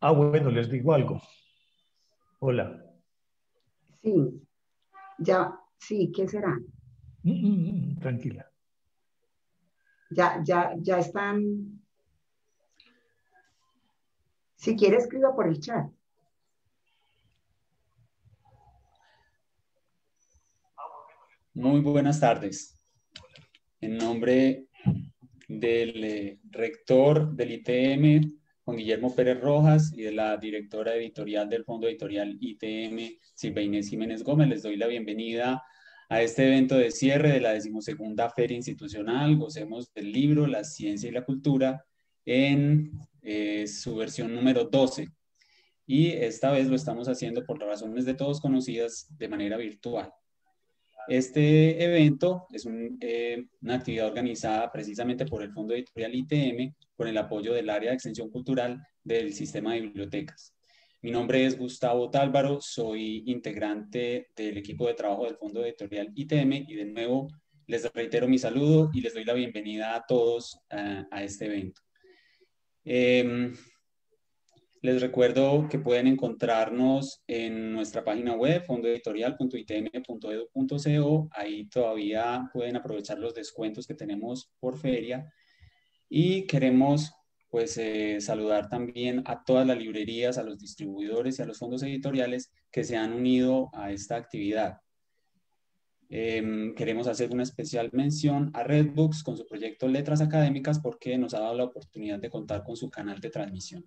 Ah, bueno, les digo algo. Hola. Sí, ya, sí, ¿qué será? Mm, mm, mm, tranquila. Ya, ya, ya están. Si quiere, escriba por el chat. Muy buenas tardes. En nombre del eh, rector del ITM, Juan Guillermo Pérez Rojas, y de la directora editorial del Fondo Editorial ITM, Silvia Inés Jiménez Gómez, les doy la bienvenida a este evento de cierre de la decimosegunda Feria Institucional, Gocemos del Libro, la Ciencia y la Cultura, en eh, su versión número 12. Y esta vez lo estamos haciendo por razones de todos conocidas de manera virtual. Este evento es eh, una actividad organizada precisamente por el Fondo Editorial ITM con el apoyo del área de extensión cultural del sistema de bibliotecas. Mi nombre es Gustavo Tálvaro, soy integrante del equipo de trabajo del Fondo Editorial ITM y de nuevo les reitero mi saludo y les doy la bienvenida a todos eh, a este evento. Em, les recuerdo que pueden encontrarnos en nuestra página web, fondoeditorial.itm.edu.co. Ahí todavía pueden aprovechar los descuentos que tenemos por feria. Y queremos pues eh, saludar también a todas las librerías, a los distribuidores y a los fondos editoriales que se han unido a esta actividad. Em, queremos hacer una especial mención a Redbooks con su proyecto Letras Académicas porque nos ha dado la oportunidad de contar con su canal de transmisión.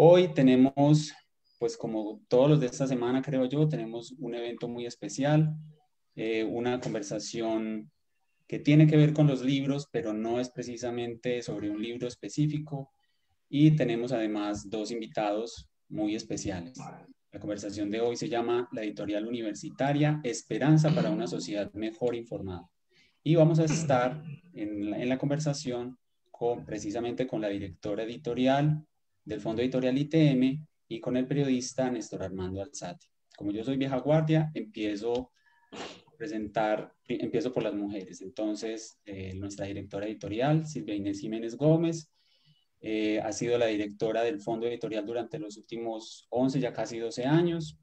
Hoy tenemos, pues como todos los de esta semana, creo yo, tenemos un evento muy especial, eh, una conversación que tiene que ver con los libros, pero no es precisamente sobre un libro específico. Y tenemos además dos invitados muy especiales. La conversación de hoy se llama La editorial universitaria, Esperanza para una sociedad mejor informada. Y vamos a estar en la, conversación con, precisamente con la directora editorial del Fondo Editorial ITM y con el periodista Néstor Armando Alzate. Como yo soy vieja guardia, empiezo a presentar, empiezo por las mujeres. Entonces, eh, nuestra directora editorial, Silvia Inés Jiménez Gómez, eh, ha sido la directora del Fondo Editorial durante los últimos 11, ya casi 12 años.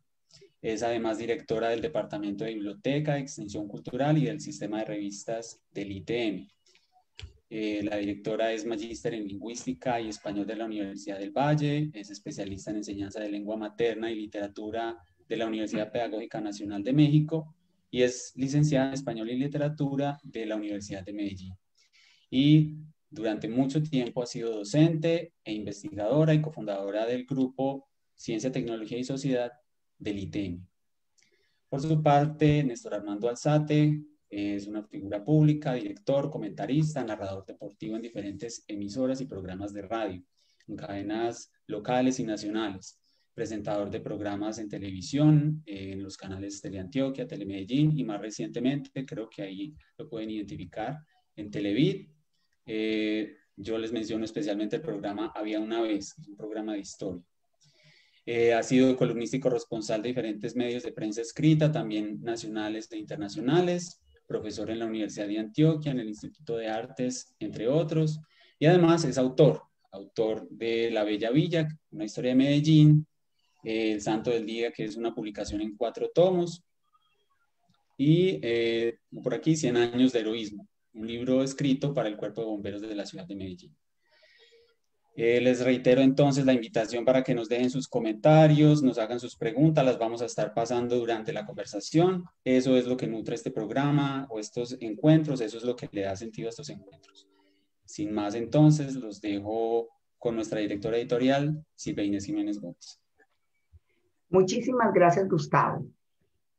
Es además directora del Departamento de Biblioteca, Extensión Cultural y del Sistema de Revistas del ITM. Eh, la directora es magíster en lingüística y español de la Universidad del Valle, es especialista en enseñanza de lengua materna y literatura de la Universidad Pedagógica Nacional de México y es licenciada en español y literatura de la Universidad de Medellín. Y durante mucho tiempo ha sido docente e investigadora y cofundadora del grupo Ciencia, Tecnología y Sociedad del ITEM. Por su parte, Néstor Armando Alzate es una figura pública, director, comentarista, narrador deportivo en diferentes emisoras y programas de radio, en cadenas locales y nacionales, presentador de programas en televisión, en los canales Teleantioquia, Telemedellín y más recientemente, creo que ahí lo pueden identificar, en Televid. Eh, yo les menciono especialmente el programa Había una vez, un programa de historia. Eh, ha sido columnista y corresponsal de diferentes medios de prensa escrita, también nacionales e internacionales profesor en la Universidad de Antioquia, en el Instituto de Artes, entre otros, y además es autor, autor de La Bella Villa, una historia de Medellín, El Santo del Día, que es una publicación en cuatro tomos, y eh, por aquí 100 años de heroísmo, un libro escrito para el Cuerpo de Bomberos de la ciudad de Medellín. Eh, les reitero entonces la invitación para que nos dejen sus comentarios, nos hagan sus preguntas, las vamos a estar pasando durante la conversación. Eso es lo que nutre este programa o estos encuentros, eso es lo que le da sentido a estos encuentros. Sin más entonces, los dejo con nuestra directora editorial, Silvia Inés Jiménez Gómez. Muchísimas gracias, Gustavo.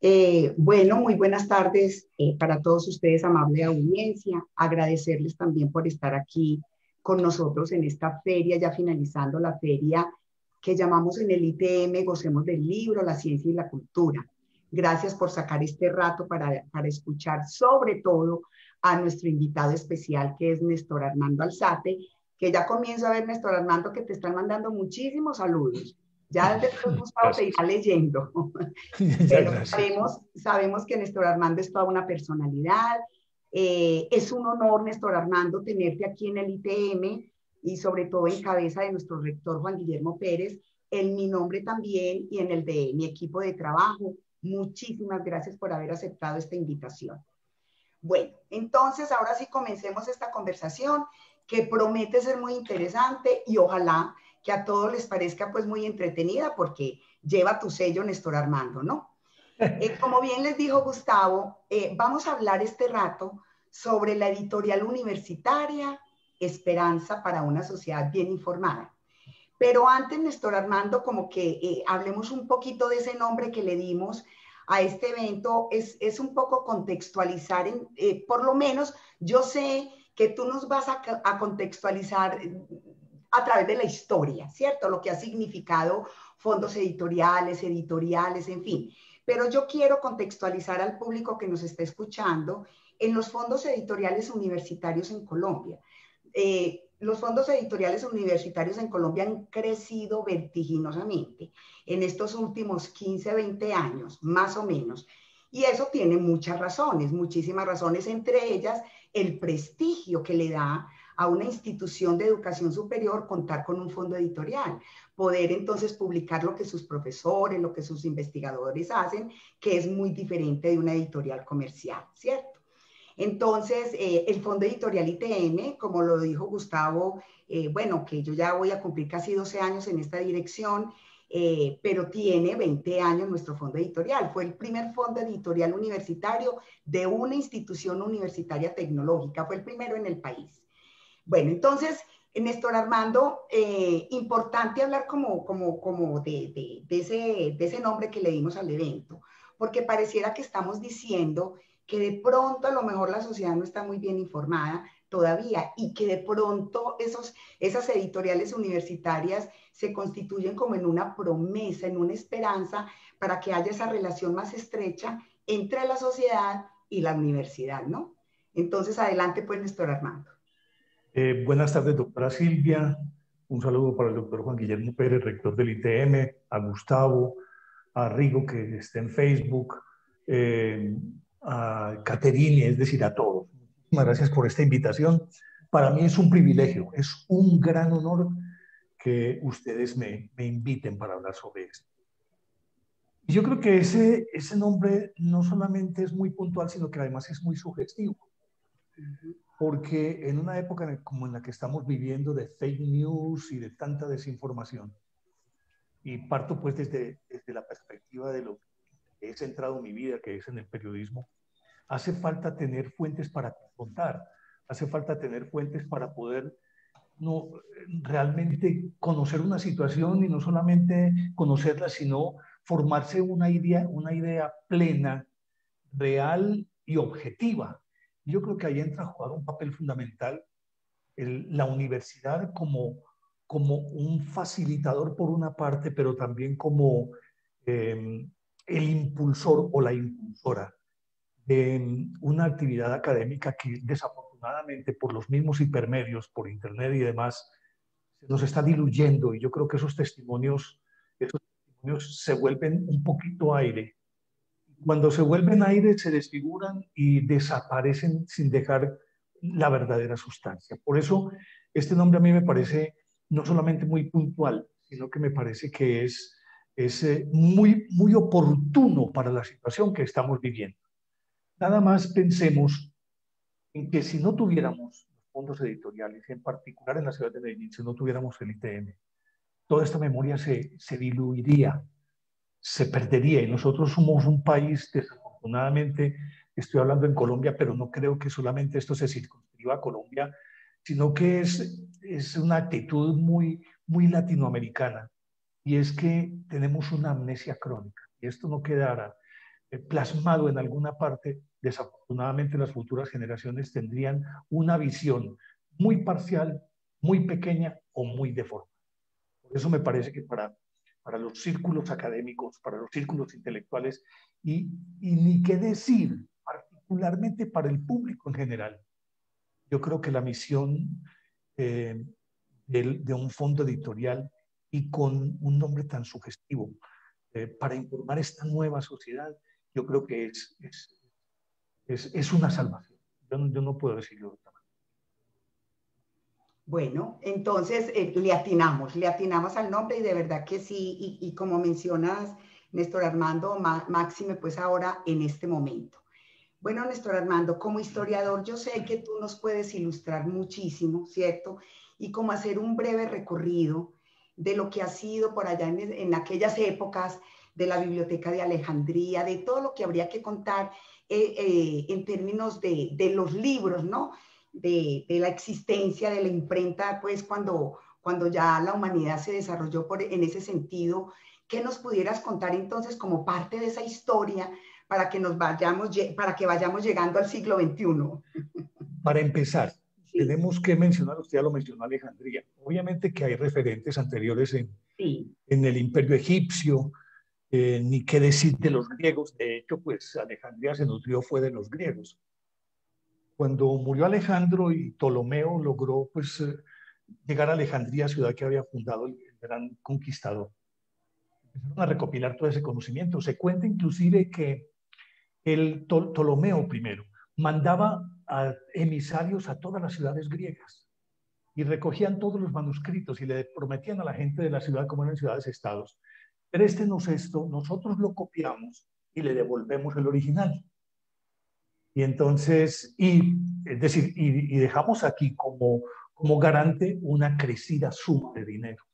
Eh, bueno, muy buenas tardes eh, para todos ustedes, amable audiencia. Agradecerles también por estar aquí con nosotros en esta feria, ya finalizando la feria que llamamos en el ITM Gocemos del Libro, la Ciencia y la Cultura. Gracias por sacar este rato para, para escuchar sobre todo a nuestro invitado especial que es Néstor Armando Alzate, que ya comienzo a ver, Néstor Armando, que te están mandando muchísimos saludos. Ya después Gustavo te irá leyendo. Pero sabemos, sabemos que Néstor Armando es toda una personalidad, eh, es un honor, Néstor Armando, tenerte aquí en el ITM y sobre todo en cabeza de nuestro rector Juan Guillermo Pérez, en mi nombre también y en el de mi equipo de trabajo. Muchísimas gracias por haber aceptado esta invitación. Bueno, entonces ahora sí comencemos esta conversación que promete ser muy interesante y ojalá que a todos les parezca pues muy entretenida porque lleva tu sello Néstor Armando, ¿no? Eh, como bien les dijo Gustavo, eh, vamos a hablar este rato sobre la editorial universitaria Esperanza para una sociedad bien informada. Pero antes, Néstor Armando, como que eh, hablemos un poquito de ese nombre que le dimos a este evento, es, es un poco contextualizar, en, por lo menos yo sé que tú nos vas a, a contextualizar a través de la historia, ¿cierto? Lo que ha significado fondos editoriales, editoriales, en fin. Pero yo quiero contextualizar al público que nos está escuchando en los fondos editoriales universitarios en Colombia. Eh, los fondos editoriales universitarios en Colombia han crecido vertiginosamente en estos últimos 15, 20 años, más o menos. Y eso tiene muchas razones, muchísimas razones, entre ellas el prestigio que le da a una institución de educación superior contar con un fondo editorial, poder entonces publicar lo que sus profesores, lo que sus investigadores hacen, que es muy diferente de una editorial comercial, ¿cierto? Entonces, eh, el Fondo Editorial ITM, como lo dijo Gustavo, eh, bueno, que yo ya voy a cumplir casi 12 años en esta dirección, eh, pero tiene 20 años nuestro fondo editorial. Fue el primer fondo editorial universitario de una institución universitaria tecnológica, fue el primero en el país. Bueno, entonces, Néstor Armando, importante hablar como, como, como de, de, ese, de ese nombre que le dimos al evento, porque pareciera que estamos diciendo que de pronto a lo mejor la sociedad no está muy bien informada todavía y que de pronto esos, esas editoriales universitarias se constituyen como en una promesa, en una esperanza para que haya esa relación más estrecha entre la sociedad y la universidad, ¿no? Entonces, adelante pues, Néstor Armando. Eh, buenas tardes, doctora Silvia. Un saludo para el doctor Juan Guillermo Pérez, rector del ITM, a Gustavo, a Rigo, que está en Facebook, eh, a Caterine, es decir, a todos. Muchísimas gracias por esta invitación. Para mí es un privilegio, es un gran honor que ustedes me, me inviten para hablar sobre esto. Y yo creo que ese, ese nombre no solamente es muy puntual, sino que además es muy sugestivo porque en una época como en la que estamos viviendo de fake news y de tanta desinformación, y parto pues desde, desde la perspectiva de lo que he centrado mi vida, que es en el periodismo, hace falta tener fuentes para contar, hace falta tener fuentes para poder no realmente conocer una situación y no solamente conocerla, sino formarse una idea, una idea plena, real y objetiva. Yo creo que ahí entra a jugar un papel fundamental la universidad como, como un facilitador por una parte, pero también como em, el impulsor o la impulsora una actividad académica que desafortunadamente por los mismos hipermedios, por internet y demás, nos está diluyendo y yo creo que esos testimonios, esos testimonios se vuelven un poquito aire cuando se vuelven aire se desfiguran y desaparecen sin dejar la verdadera sustancia. Por eso este nombre a mí me parece no solamente muy puntual, sino que me parece que es, es eh, muy, muy oportuno para la situación que estamos viviendo. Nada más pensemos en que si no tuviéramos fondos editoriales, en particular en la ciudad de Medellín, si no tuviéramos el ITM, toda esta memoria se, se diluiría, se perdería. Y nosotros somos un país, desafortunadamente, estoy hablando en Colombia, pero no creo que solamente esto se circunscriba a Colombia, sino que es, es una actitud muy, muy latinoamericana. Y es que tenemos una amnesia crónica. Y esto no quedará plasmado en alguna parte. Desafortunadamente, las futuras generaciones tendrían una visión muy parcial, muy pequeña o muy deformada. Por eso me parece que para para los círculos académicos, para los círculos intelectuales y, ni qué decir, particularmente para el público en general. Yo creo que la misión eh, de, de, un fondo editorial y con un nombre tan sugestivo eh, para informar esta nueva sociedad, yo creo que es, es, es, es una salvación. Yo no, yo no puedo decirlo. Bueno, entonces eh, le atinamos, le atinamos al nombre y de verdad que sí, y, como mencionas, Néstor Armando, máxime pues ahora en este momento. Bueno, Néstor Armando, como historiador, yo sé que tú nos puedes ilustrar muchísimo, ¿cierto? Y como hacer un breve recorrido de lo que ha sido por allá en, aquellas épocas de la Biblioteca de Alejandría, de todo lo que habría que contar eh, eh, en términos de, de, los libros, ¿no? De, de, la existencia de la imprenta, pues cuando, cuando ya la humanidad se desarrolló por, en ese sentido. ¿Qué nos pudieras contar entonces como parte de esa historia para que nos vayamos, para que vayamos llegando al siglo XXI? Para empezar, tenemos que mencionar, usted ya lo mencionó Alejandría, obviamente que hay referentes anteriores en, en el imperio egipcio, eh, ni qué decir de los griegos, de hecho, pues Alejandría se nutrió fue de los griegos. Cuando murió Alejandro y Ptolomeo logró pues eh, llegar a Alejandría, ciudad que había fundado el, gran conquistador, empezaron a recopilar todo ese conocimiento. Se cuenta inclusive que el Ptolomeo primero mandaba a emisarios a todas las ciudades griegas y recogían todos los manuscritos y le prometían a la gente de la ciudad como eran ciudades-estados, préstenos esto, nosotros lo copiamos y le devolvemos el original. Y entonces, y, es decir, y, dejamos aquí como, como garante una crecida suma de dinero.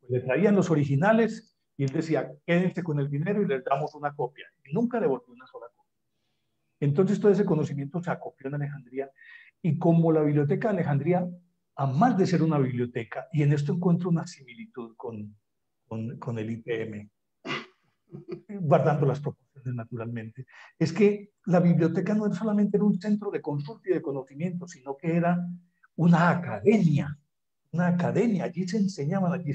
Pues le traían los originales y él decía, quédense con el dinero y les damos una copia. Y nunca devolvió una sola copia. Entonces todo ese conocimiento se acopió en Alejandría y como la biblioteca de Alejandría, a más de ser una biblioteca, y en esto encuentro una similitud con, con, con el IPM, guardando las proporciones naturalmente, es que la biblioteca no era solamente un centro de consulta y de conocimiento, sino que era una academia, una academia, allí se enseñaban, allí,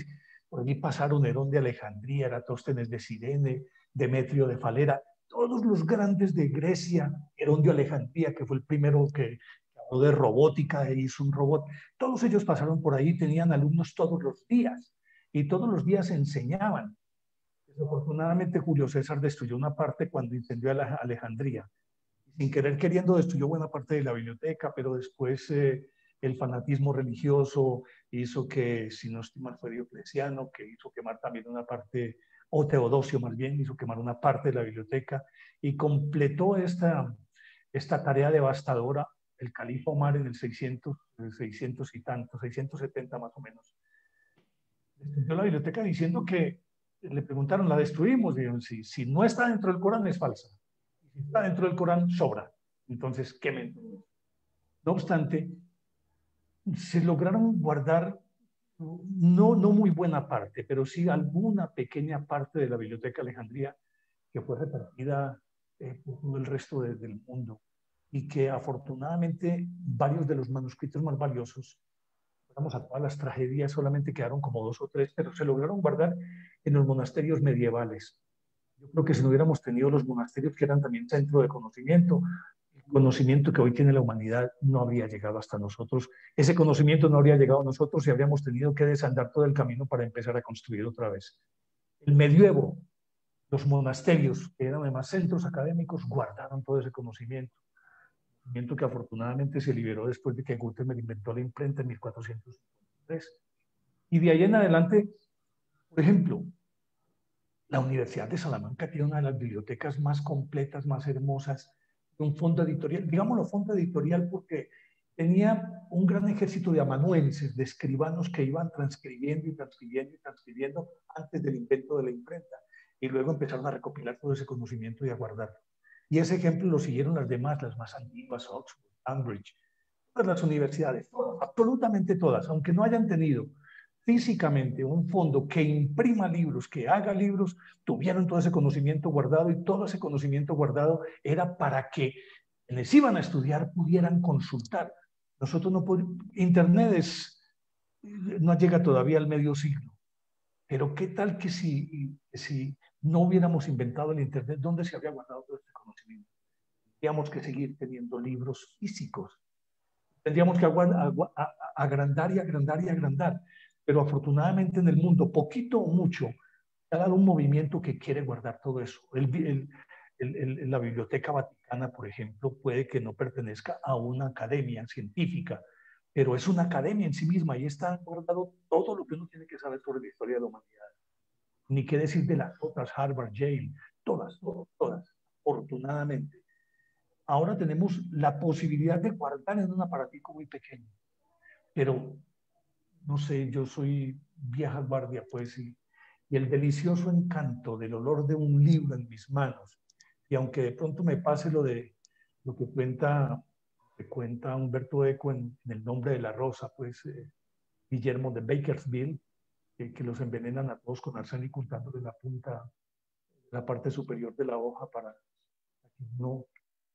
por allí pasaron Herón de Alejandría, Eratóstenes de Sirene, Demetrio de Falera, todos los grandes de Grecia, Herón de Alejandría, que fue el primero que habló de robótica e hizo un robot, todos ellos pasaron por ahí, tenían alumnos todos los días y todos los días enseñaban. Desafortunadamente Julio César destruyó una parte cuando incendió a Alejandría. Sin querer queriendo destruyó buena parte de la biblioteca, pero después eh, el fanatismo religioso hizo que, si no estoy mal, fue Diocleciano, que hizo quemar también una parte o Teodosio más bien, hizo quemar una parte de la biblioteca y completó esta, esta tarea devastadora el califa Omar en el 600, 600 y tanto, 670 más o menos. Destruyó la biblioteca diciendo que le preguntaron, ¿la destruimos? Dijeron, si, si no está dentro del Corán es falsa. Si está dentro del Corán, sobra. Entonces, quemen. No obstante, se lograron guardar no, no muy buena parte, pero sí alguna pequeña parte de la Biblioteca Alejandría que fue repartida eh, por todo el resto del mundo y que afortunadamente varios de los manuscritos más valiosos, vamos a todas las tragedias, solamente quedaron como dos o tres, pero se lograron guardar en los monasterios medievales. Yo creo que si no hubiéramos tenido los monasterios que eran también centro de conocimiento, conocimiento que hoy tiene la humanidad no habría llegado hasta nosotros. Ese conocimiento no habría llegado a nosotros y habríamos tenido que desandar todo el camino para empezar a construir otra vez. El medievo, los monasterios, que eran además centros académicos, guardaron todo ese conocimiento. Que afortunadamente se liberó después de que Gutenberg inventó la imprenta en 1453. Y de ahí en adelante, por ejemplo, la Universidad de Salamanca tiene una de las bibliotecas más completas, más hermosas un fondo editorial, digámoslo fondo editorial porque tenía un gran ejército de amanuenses, de escribanos que iban transcribiendo y transcribiendo y transcribiendo antes del invento de la imprenta. Y luego empezaron a recopilar todo ese conocimiento y a guardarlo. Y ese ejemplo lo siguieron las demás, las más antiguas, Oxford, Cambridge, todas las universidades, absolutamente todas, aunque no hayan tenido físicamente un fondo que imprima libros, que haga libros, tuvieron todo ese conocimiento guardado y todo ese conocimiento guardado era para que les iban a estudiar pudieran consultar. Nosotros no Internet es, no llega todavía al medio siglo, pero ¿qué tal que si, si no hubiéramos inventado el Internet, ¿dónde se habría guardado todo este conocimiento? Tendríamos que seguir teniendo libros físicos. Tendríamos que agrandar y agrandar y agrandar pero afortunadamente en el mundo, poquito o mucho, ha dado un movimiento que quiere guardar todo eso. El, el, la Biblioteca Vaticana, por ejemplo, puede que no pertenezca a una academia científica, pero es una academia en sí misma y está guardado todo lo que uno tiene que saber sobre la historia de la humanidad. Ni qué decir de las otras, Harvard, Yale, todas, todas, todas, afortunadamente. Ahora tenemos la posibilidad de guardar en un aparatico muy pequeño, pero no sé, yo soy vieja guardia, pues, y, y el delicioso encanto del olor de un libro en mis manos, y aunque de pronto me pase lo de lo que cuenta cuenta Humberto Eco en, El nombre de la rosa, pues eh, Guillermo de Bakersville, que los envenenan a todos con arsénico de la punta, la parte superior de la hoja para que no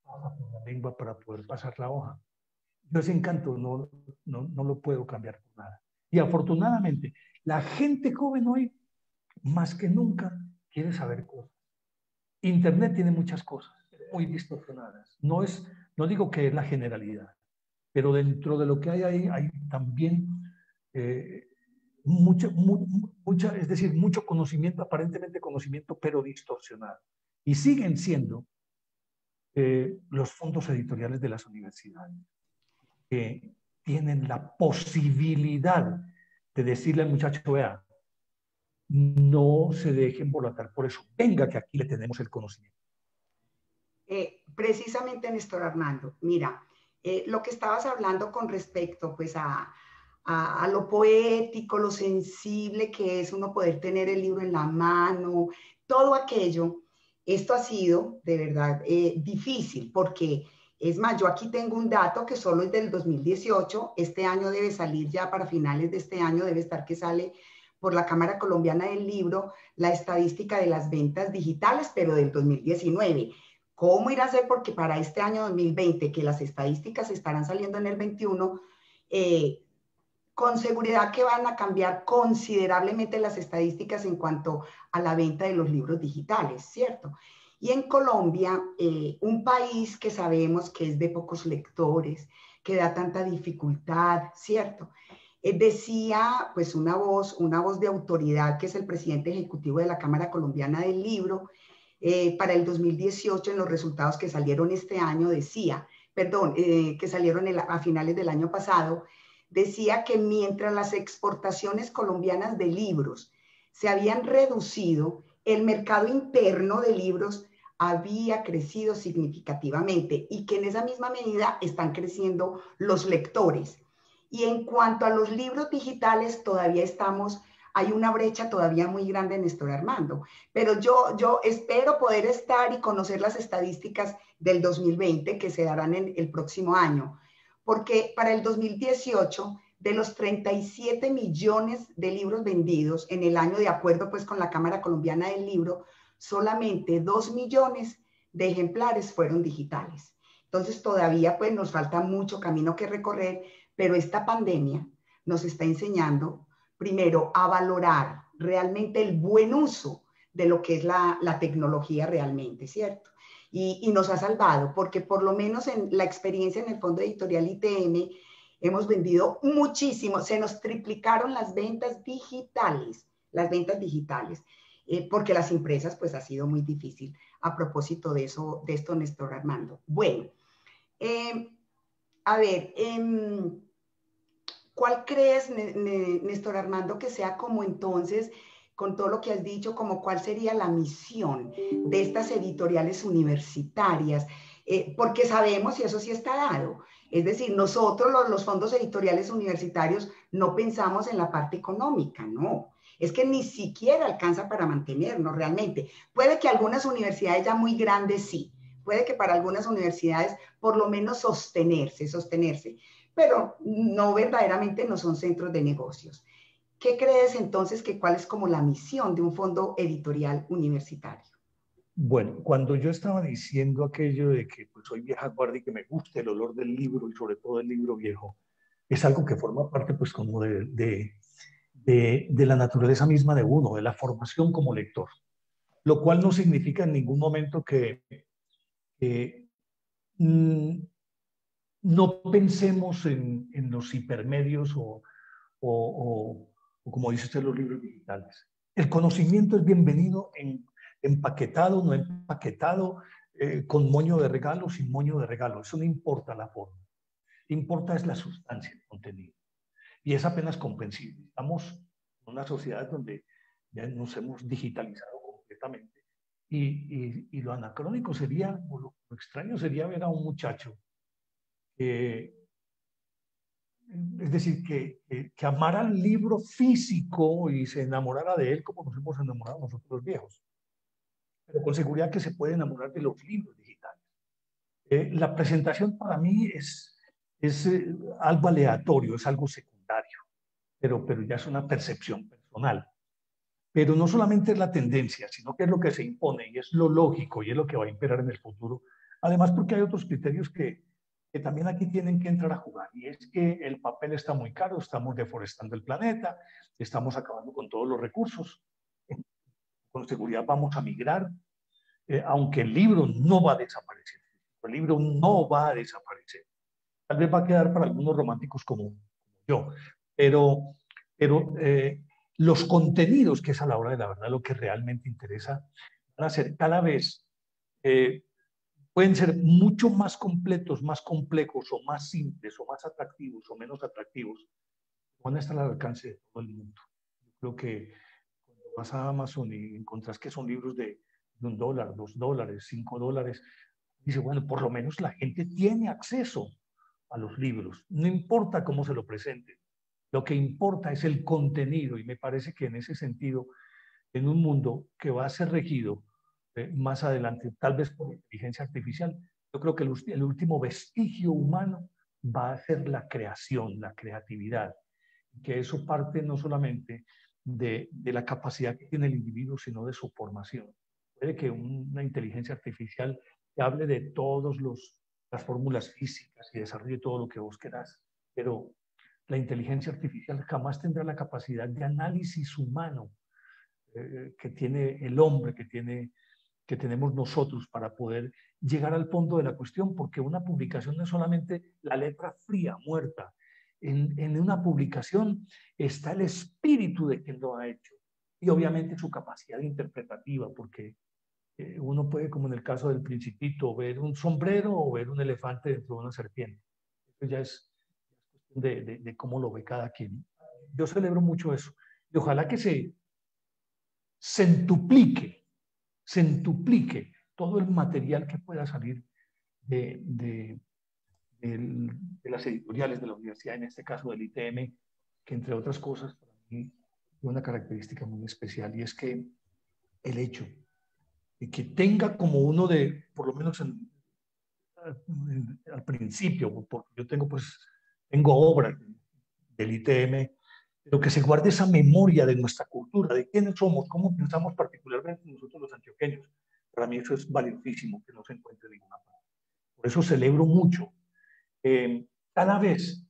pasa lengua para poder pasar la hoja. Yo ese encanto no, no, no lo puedo cambiar por nada. Y afortunadamente, la gente joven hoy, más que nunca, quiere saber cosas. Internet tiene muchas cosas muy distorsionadas. No es no digo que es la generalidad, pero dentro de lo que hay ahí hay también eh, mucho, mucha, es decir, mucho conocimiento, aparentemente conocimiento, pero distorsionado. Y siguen siendo eh, los fondos editoriales de las universidades, que tienen la posibilidad de decirle al muchacho, vea, no se dejen volatar por eso, venga que aquí le tenemos el conocimiento. Eh, precisamente, Néstor Armando, mira, eh, lo que estabas hablando con respecto pues a, lo poético, lo sensible que es uno poder tener el libro en la mano, todo aquello, esto ha sido de verdad eh, difícil porque, es más, yo aquí tengo un dato que solo es del 2018, este año debe salir ya para finales de este año, debe estar que sale por la Cámara Colombiana del Libro la estadística de las ventas digitales, pero del 2019. ¿Cómo irá a ser? Porque para este año 2020, que las estadísticas estarán saliendo en el 21, eh, con seguridad que van a cambiar considerablemente las estadísticas en cuanto a la venta de los libros digitales, ¿cierto? Y en Colombia, eh, un país que sabemos que es de pocos lectores, que da tanta dificultad, ¿cierto? Eh, decía pues una voz, una voz de autoridad que es el presidente ejecutivo de la Cámara Colombiana del Libro, eh, para el 2018 en los resultados que salieron este año decía, perdón, eh, que salieron a finales del año pasado, decía que mientras las exportaciones colombianas de libros se habían reducido, el mercado interno de libros había crecido significativamente y que en esa misma medida están creciendo los lectores. Y en cuanto a los libros digitales, todavía estamos hay una brecha todavía muy grande, Néstor Armando. Pero yo, yo espero poder estar y conocer las estadísticas del 2020 que se darán en el próximo año, porque para el 2018, de los 37 millones de libros vendidos en el año, de acuerdo pues con la Cámara Colombiana del Libro, solamente 2 millones de ejemplares fueron digitales. Entonces todavía pues nos falta mucho camino que recorrer, pero esta pandemia nos está enseñando primero, a valorar realmente el buen uso de lo que es la, tecnología realmente, ¿cierto? Y, nos ha salvado, porque por lo menos en la experiencia en el Fondo Editorial ITM, hemos vendido muchísimo, se nos triplicaron las ventas digitales, las ventas digitales, eh, porque las empresas, pues ha sido muy difícil. A propósito de eso, de esto, Néstor Armando. Bueno, eh, a ver, em, ¿Cuál crees, Néstor Armando, que sea como entonces, con todo lo que has dicho, como cuál sería la misión de estas editoriales universitarias? Eh, porque sabemos, y eso sí está dado, es decir, nosotros los, fondos editoriales universitarios no pensamos en la parte económica, no. Es que ni siquiera alcanza para mantenernos realmente. Puede que algunas universidades ya muy grandes sí, puede que para algunas universidades por lo menos sostenerse, sostenerse, pero no verdaderamente no son centros de negocios. ¿Qué crees entonces que cuál es como la misión de un fondo editorial universitario? Bueno, cuando yo estaba diciendo aquello de que pues, soy vieja guardia y que me gusta el olor del libro y sobre todo el libro viejo, es algo que forma parte pues como de, de, de, la naturaleza misma de uno, de la formación como lector. Lo cual no significa en ningún momento que, mm, no pensemos en, los hipermedios o, como dice usted, los libros digitales. El conocimiento es bienvenido en, empaquetado, no empaquetado, eh, con moño de regalo, sin moño de regalo. Eso no importa la forma. Importa es la sustancia, el contenido. Y es apenas comprensible. Estamos en una sociedad donde ya nos hemos digitalizado completamente. Y, y, lo anacrónico sería, o lo, extraño sería ver a un muchacho que, es decir, que, amara el libro físico y se enamorara de él como nos hemos enamorado nosotros los viejos. Pero con seguridad que se puede enamorar de los libros digitales. Eh, la presentación para mí es, es eh, algo aleatorio, es algo secundario, pero, pero ya es una percepción personal. Pero no solamente es la tendencia, sino que es lo que se impone y es lo lógico y es lo que va a imperar en el futuro. Además, porque hay otros criterios que, que también aquí tienen que entrar a jugar. Y es que el papel está muy caro, estamos deforestando el planeta, estamos acabando con todos los recursos. Con seguridad vamos a migrar, eh, aunque el libro no va a desaparecer. El libro no va a desaparecer. Tal vez va a quedar para algunos románticos como yo, pero, pero eh, los contenidos, que es a la hora de la verdad lo que realmente interesa, van a ser cada vez, eh, pueden ser mucho más completos, más complejos o más simples o más atractivos o menos atractivos, van a estar al alcance de todo el mundo. Yo creo que cuando vas a Amazon y encontrás que son libros de, de un dólar, dos dólares, cinco dólares, dice, bueno, por lo menos la gente tiene acceso a los libros, no importa cómo se lo presenten. Lo que importa es el contenido y me parece que en ese sentido, en un mundo que va a ser regido eh, más adelante, tal vez por inteligencia artificial, yo creo que el, último vestigio humano va a ser la creación, la creatividad, que eso parte no solamente de, de, la capacidad que tiene el individuo, sino de su formación. Puede que una inteligencia artificial te hable de todas las fórmulas físicas y desarrolle todo lo que vos querás, pero la inteligencia artificial jamás tendrá la capacidad de análisis humano eh, que tiene el hombre, que, tiene, que tenemos nosotros para poder llegar al fondo de la cuestión, porque una publicación no es solamente la letra fría, muerta. En, una publicación está el espíritu de quien lo ha hecho y obviamente su capacidad interpretativa, porque eh, uno puede, como en el caso del principito, ver un sombrero o ver un elefante dentro de una serpiente. Eso ya es de, cómo lo ve cada quien. Yo celebro mucho eso. Y ojalá que se centuplique, centuplique todo el material que pueda salir de, de, las editoriales de la universidad, en este caso del ITM, que entre otras cosas, para mí, tiene una característica muy especial y es que el hecho de que tenga como uno de, por lo menos al principio, porque yo tengo pues tengo obras del ITM, pero que se guarde esa memoria de nuestra cultura, de quiénes somos, cómo pensamos particularmente nosotros los antioqueños. Para mí eso es valiosísimo que no se encuentre en ninguna parte. Por eso celebro mucho. Eh, cada vez,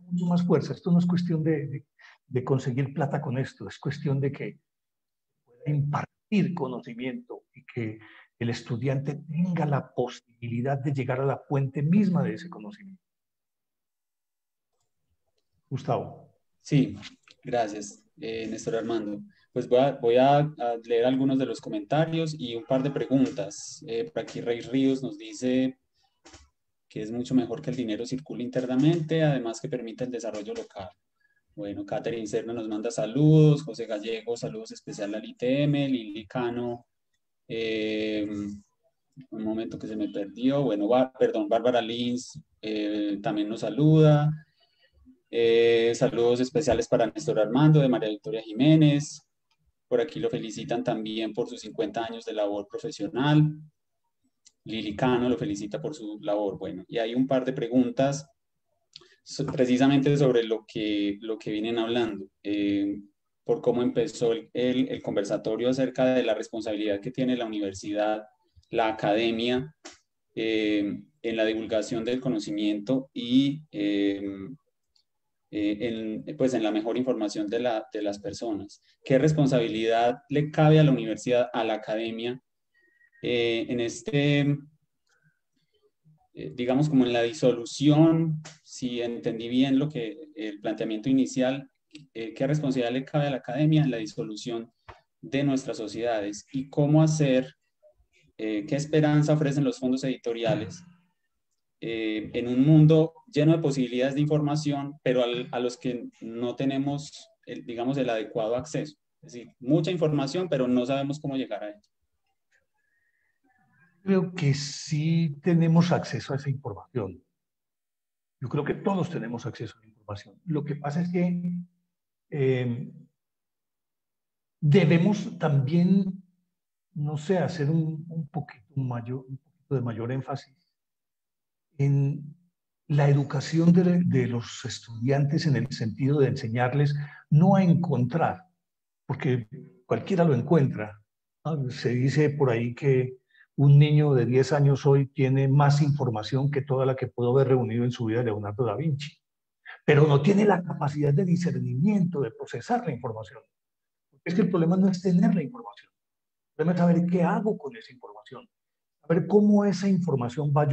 mucho más fuerza. Esto no es cuestión de, de, conseguir plata con esto, es cuestión de que pueda impartir conocimiento y que el estudiante tenga la posibilidad de llegar a la fuente misma de ese conocimiento. Gustavo. Sí, gracias, eh, Néstor Armando. Pues voy, a, leer algunos de los comentarios y un par de preguntas. Eh, por aquí Rey Ríos nos dice que es mucho mejor que el dinero circule internamente, además que permite el desarrollo local. Bueno, Catherine Serna nos manda saludos, José Gallego, saludos especiales al ITM, Lili Cano, eh, un momento que se me perdió, bueno, perdón, Bárbara Lins eh, también nos saluda, eh, saludos especiales para Néstor Armando de María Victoria Jiménez. Por aquí lo felicitan también por sus 50 años de labor profesional. Lili Cano lo felicita por su labor. Bueno, y hay un par de preguntas precisamente sobre lo que, lo que vienen hablando, eh, por cómo empezó el, el, conversatorio acerca de la responsabilidad que tiene la universidad, la academia, eh, en la divulgación del conocimiento y en, pues en la mejor información de, las personas. ¿Qué responsabilidad le cabe a la universidad, a la academia, eh, en este, eh, digamos como en la disolución, si entendí bien lo que el planteamiento inicial, qué responsabilidad le cabe a la academia en la disolución de nuestras sociedades y cómo hacer, qué esperanza ofrecen los fondos editoriales eh, en un mundo lleno de posibilidades de información, pero a los que no tenemos, el, digamos, el adecuado acceso. Es decir, mucha información, pero no sabemos cómo llegar a ella. Creo que sí tenemos acceso a esa información. Yo creo que todos tenemos acceso a la información. Lo que pasa es que eh, debemos también, no sé, hacer un, poquito mayor, un poquito de mayor énfasis en la educación de, de, los estudiantes en el sentido de enseñarles no a encontrar, porque cualquiera lo encuentra. Se dice por ahí que un niño de 10 años hoy tiene más información que toda la que pudo haber reunido en su vida Leonardo da Vinci, pero no tiene la capacidad de discernimiento, de procesar la información. Es que el problema no es tener la información, el problema es saber qué hago con esa información, saber cómo esa información va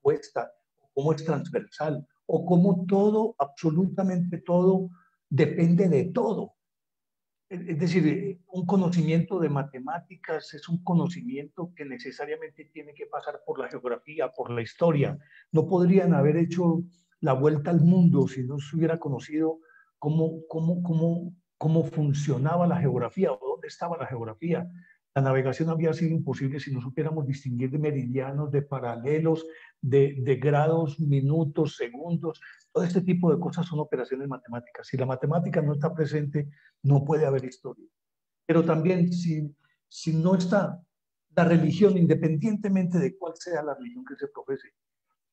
puesta, cómo es transversal, o cómo todo, absolutamente todo, depende de todo. Es decir, un conocimiento de matemáticas es un conocimiento que necesariamente tiene que pasar por la geografía, por la historia. No podrían haber hecho la vuelta al mundo si no se hubiera conocido cómo, cómo, cómo, cómo funcionaba la geografía o dónde estaba la geografía. La navegación había sido imposible si no supiéramos distinguir de meridianos, de paralelos, de, grados, minutos, segundos. Todo este tipo de cosas son operaciones matemáticas. Si la matemática no está presente, no puede haber historia. Pero también si, si no está la religión, independientemente de cuál sea la religión que se profese,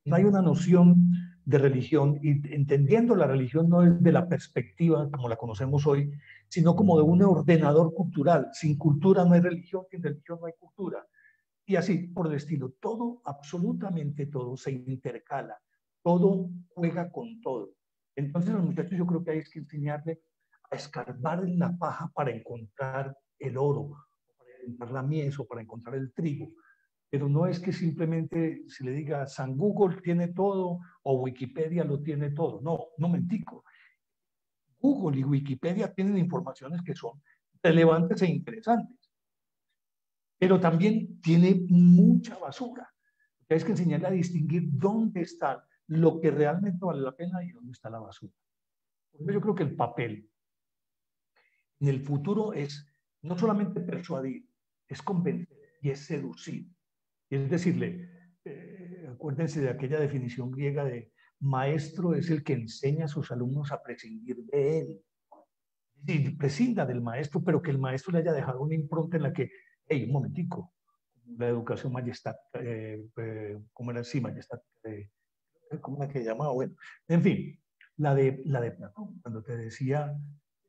no hay una noción de religión y entendiendo la religión no es de la perspectiva como la conocemos hoy, sino como de un ordenador cultural. Sin cultura no hay religión, sin religión no hay cultura. Y así, por el estilo, todo, absolutamente todo se intercala, todo juega con todo. Entonces, los muchachos yo creo que hay que enseñarle a escarbar en la paja para encontrar el oro, para encontrar la mies o para encontrar el trigo. Pero no es que simplemente se le diga San Google tiene todo o Wikipedia lo tiene todo. No, no mentico. Google y Wikipedia tienen informaciones que son relevantes e interesantes. Pero también tiene mucha basura. Hay que enseñarle a distinguir dónde está lo que realmente vale la pena y dónde está la basura. Yo creo que el papel en el futuro es no solamente persuadir, es convencer y es seducir. es decirle, eh, acuérdense de aquella definición griega de maestro es el que enseña a sus alumnos a prescindir de él. Sí, prescinda del maestro, pero que el maestro le haya dejado una impronta en la que, hey, un momentico, la educación majestática, eh, eh, ¿cómo era así? Majestática, ¿cómo era que llamaba? Bueno, en fin, la de, la de Platón, cuando te decía,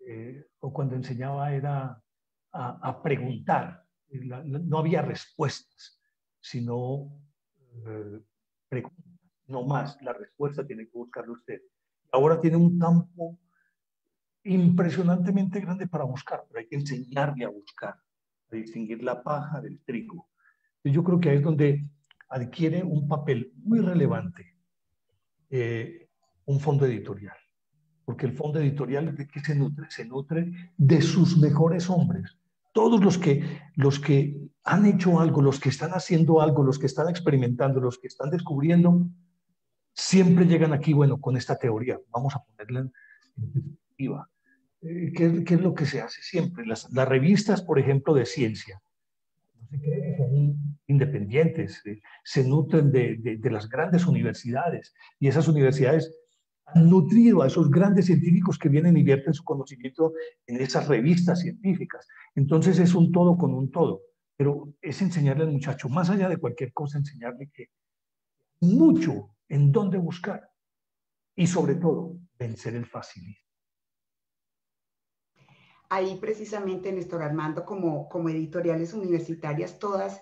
eh, o cuando enseñaba era a, a preguntar, no había respuestas, sino preguntas no más. La respuesta tiene que buscarlo usted. Ahora tiene un campo impresionantemente grande para buscar, pero hay que enseñarle a buscar, a distinguir la paja del trigo. Yo creo que ahí es donde adquiere un papel muy relevante eh, un fondo editorial, porque el fondo editorial de qué se nutre? Se nutre de sus mejores hombres. Todos los que, los que han hecho algo, los que están haciendo algo, los que están experimentando, los que están descubriendo, siempre llegan aquí, bueno, con esta teoría, vamos a ponerla en perspectiva. Eh, ¿Qué, ¿Qué, es lo que se hace siempre? Las, revistas, por ejemplo, de ciencia, independientes, eh, se nutren de, de, las grandes universidades y esas universidades han nutrido a esos grandes científicos que vienen y vierten su conocimiento en esas revistas científicas. Entonces es un todo con un todo, pero es enseñarle al muchacho, más allá de cualquier cosa, enseñarle que mucho en dónde buscar y sobre todo vencer el facilismo. Ahí precisamente, Néstor Armando, como, como editoriales universitarias, todas,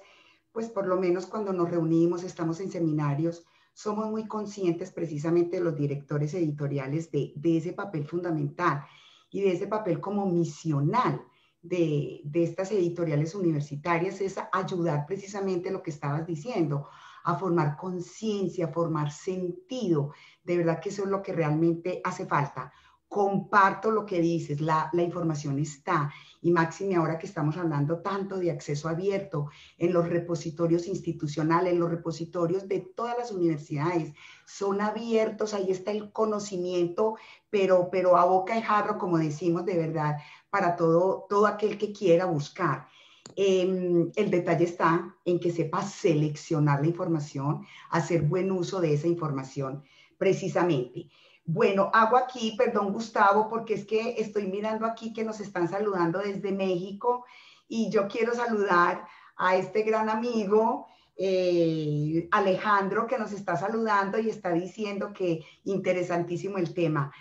pues por lo menos cuando nos reunimos, estamos en seminarios, somos muy conscientes precisamente los directores editoriales de, de ese papel fundamental y de ese papel como misional de, de estas editoriales universitarias, es ayudar precisamente lo que estabas diciendo, a formar conciencia, a formar sentido. De verdad que eso es lo que realmente hace falta. Comparto lo que dices, la, la información está. Y máxime ahora que estamos hablando tanto de acceso abierto en los repositorios institucionales, en los repositorios de todas las universidades, son abiertos, ahí está el conocimiento, pero, pero a boca de jarro, como decimos de verdad, para todo, todo aquel que quiera buscar. Em, el detalle está en que sepa seleccionar la información, hacer buen uso de esa información precisamente. Bueno, hago aquí, perdón Gustavo, porque es que estoy mirando aquí que nos están saludando desde México y yo quiero saludar a este gran amigo eh, Alejandro que nos está saludando y está diciendo que interesantísimo el tema.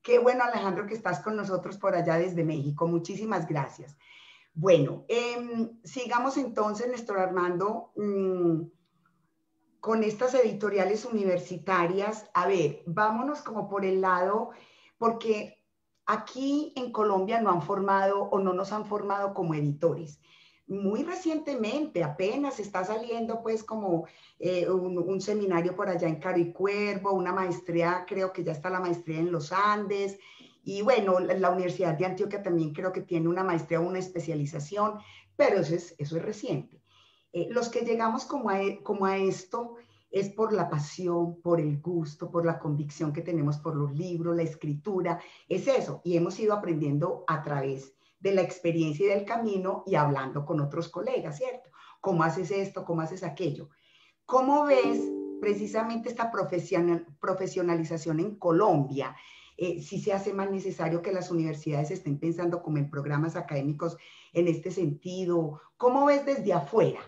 Qué bueno Alejandro que estás con nosotros por allá desde México. Muchísimas gracias. Bueno, em, sigamos entonces, Néstor Armando, mm, con estas editoriales universitarias. A ver, vámonos como por el lado, porque aquí en Colombia no han formado o no nos han formado como editores. Muy recientemente, apenas está saliendo pues como eh, un, seminario por allá en Caro y Cuervo, una maestría, creo que ya está la maestría en los Andes, y bueno, la, Universidad de Antioquia también creo que tiene una maestría una especialización, pero eso es, eso es reciente. Eh, los que llegamos como a, como a esto es por la pasión, por el gusto, por la convicción que tenemos por los libros, la escritura, es eso. Y hemos ido aprendiendo a través de la experiencia y del camino y hablando con otros colegas, ¿cierto? ¿Cómo haces esto? ¿Cómo haces aquello? ¿Cómo ves precisamente esta profesionalización en Colombia? eh, sí se hace más necesario que las universidades estén pensando como en programas académicos en este sentido. ¿Cómo ves desde afuera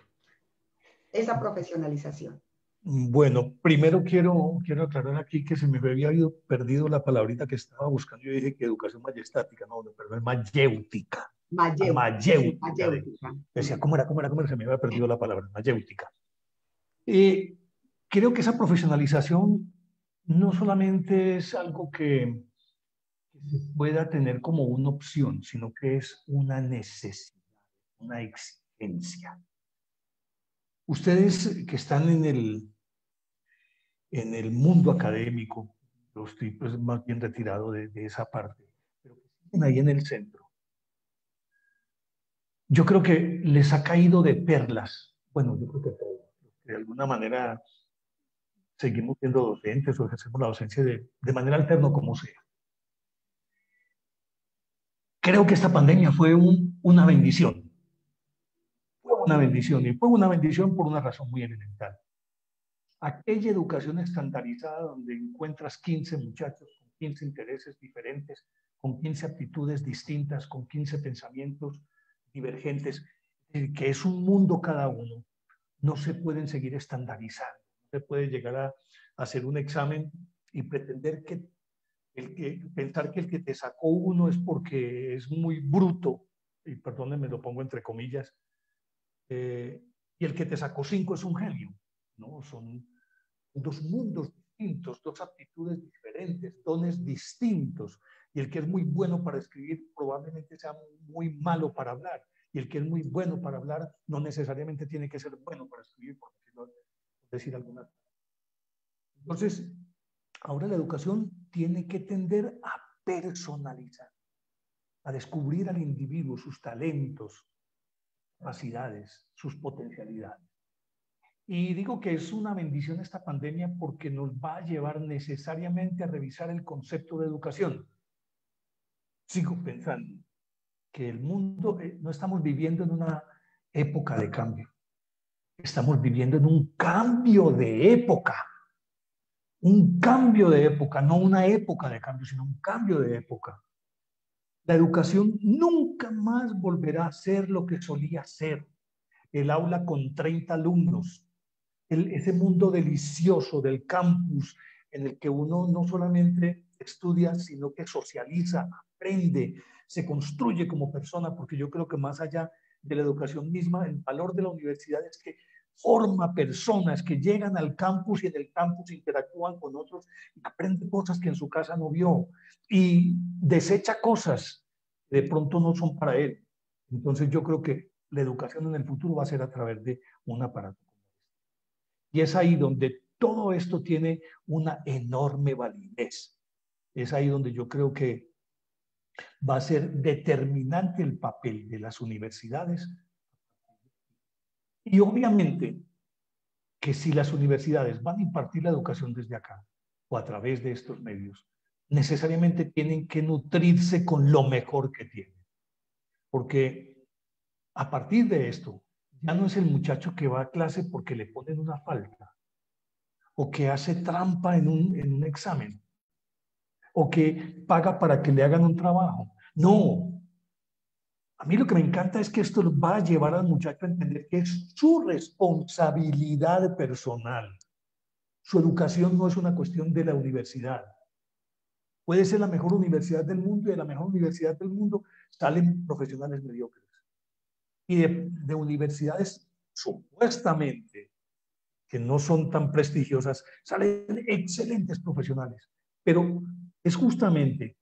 esa profesionalización? Bueno, primero quiero, quiero aclarar aquí que se me había perdido la palabrita que estaba buscando. Yo dije que educación majestática, no, perdón, mayéutica. Mayéutica. mayéutica. Decía, ¿cómo era, cómo era, cómo era? Se me había perdido la palabra, mayéutica. Y creo que esa profesionalización no solamente es algo que, se pueda tener como una opción, sino que es una necesidad, una exigencia. Ustedes que están en el, en el mundo académico, los tipos pues, más bien retirado de, esa parte, pero que siguen ahí en el centro, yo creo que les ha caído de perlas, bueno, yo creo que todo, de alguna manera seguimos siendo docentes o ejercemos la docencia de, de manera alterna como sea. Creo que esta pandemia fue una bendición. Una bendición y fue una bendición por una razón muy elemental. Aquella educación estandarizada donde encuentras 15 muchachos con 15 intereses diferentes, con 15 aptitudes distintas, con 15 pensamientos divergentes, que es un mundo cada uno, no se pueden seguir estandarizando se puede llegar a, hacer un examen y pretender que, el que, pensar que el que te sacó uno es porque es muy bruto, y perdónenme, lo pongo entre comillas, eh, y el que te sacó cinco es un genio, ¿no? Son dos mundos distintos, dos aptitudes diferentes, dones distintos, y el que es muy bueno para escribir probablemente sea muy malo para hablar, y el que es muy bueno para hablar no necesariamente tiene que ser bueno para escribir, porque si no, decir alguna. Entonces, ahora la educación tiene que tender a personalizar, a descubrir al individuo, sus talentos, capacidades, sus potencialidades. Y digo que es una bendición esta pandemia porque nos va a llevar necesariamente a revisar el concepto de educación. Sigo pensando que el mundo, eh, no estamos viviendo en una época de cambio. Estamos viviendo en un cambio de época. Un cambio de época, no una época de cambio, sino un cambio de época. La educación nunca más volverá a ser lo que solía ser. El aula con 30 alumnos, ese mundo delicioso del campus en el que uno no solamente estudia, sino que socializa, aprende, se construye como persona, porque yo creo que más allá de la educación misma, el valor de la universidad es que forma personas que llegan al campus y en el campus interactúan con otros y aprenden cosas que en su casa no vio y desecha cosas de pronto no son para él. Entonces yo creo que la educación en el futuro va a ser a través de un aparato este. Y es ahí donde todo esto tiene una enorme validez. es ahí donde yo creo que va a ser determinante el papel de las universidades. Y obviamente que si las universidades van a impartir la educación desde acá o a través de estos medios, necesariamente tienen que nutrirse con lo mejor que tienen. Porque a partir de esto, ya no es el muchacho que va a clase porque le ponen una falta o que hace trampa en un, en un examen o que paga para que le hagan un trabajo. No. A mí lo que me encanta es que esto va a llevar al muchacho a entender que es su responsabilidad personal. Su educación no es una cuestión de la universidad. Puede ser la mejor universidad del mundo y de la mejor universidad del mundo salen profesionales mediocres. Y de, de universidades supuestamente que no son tan prestigiosas, salen excelentes profesionales. Pero es justamente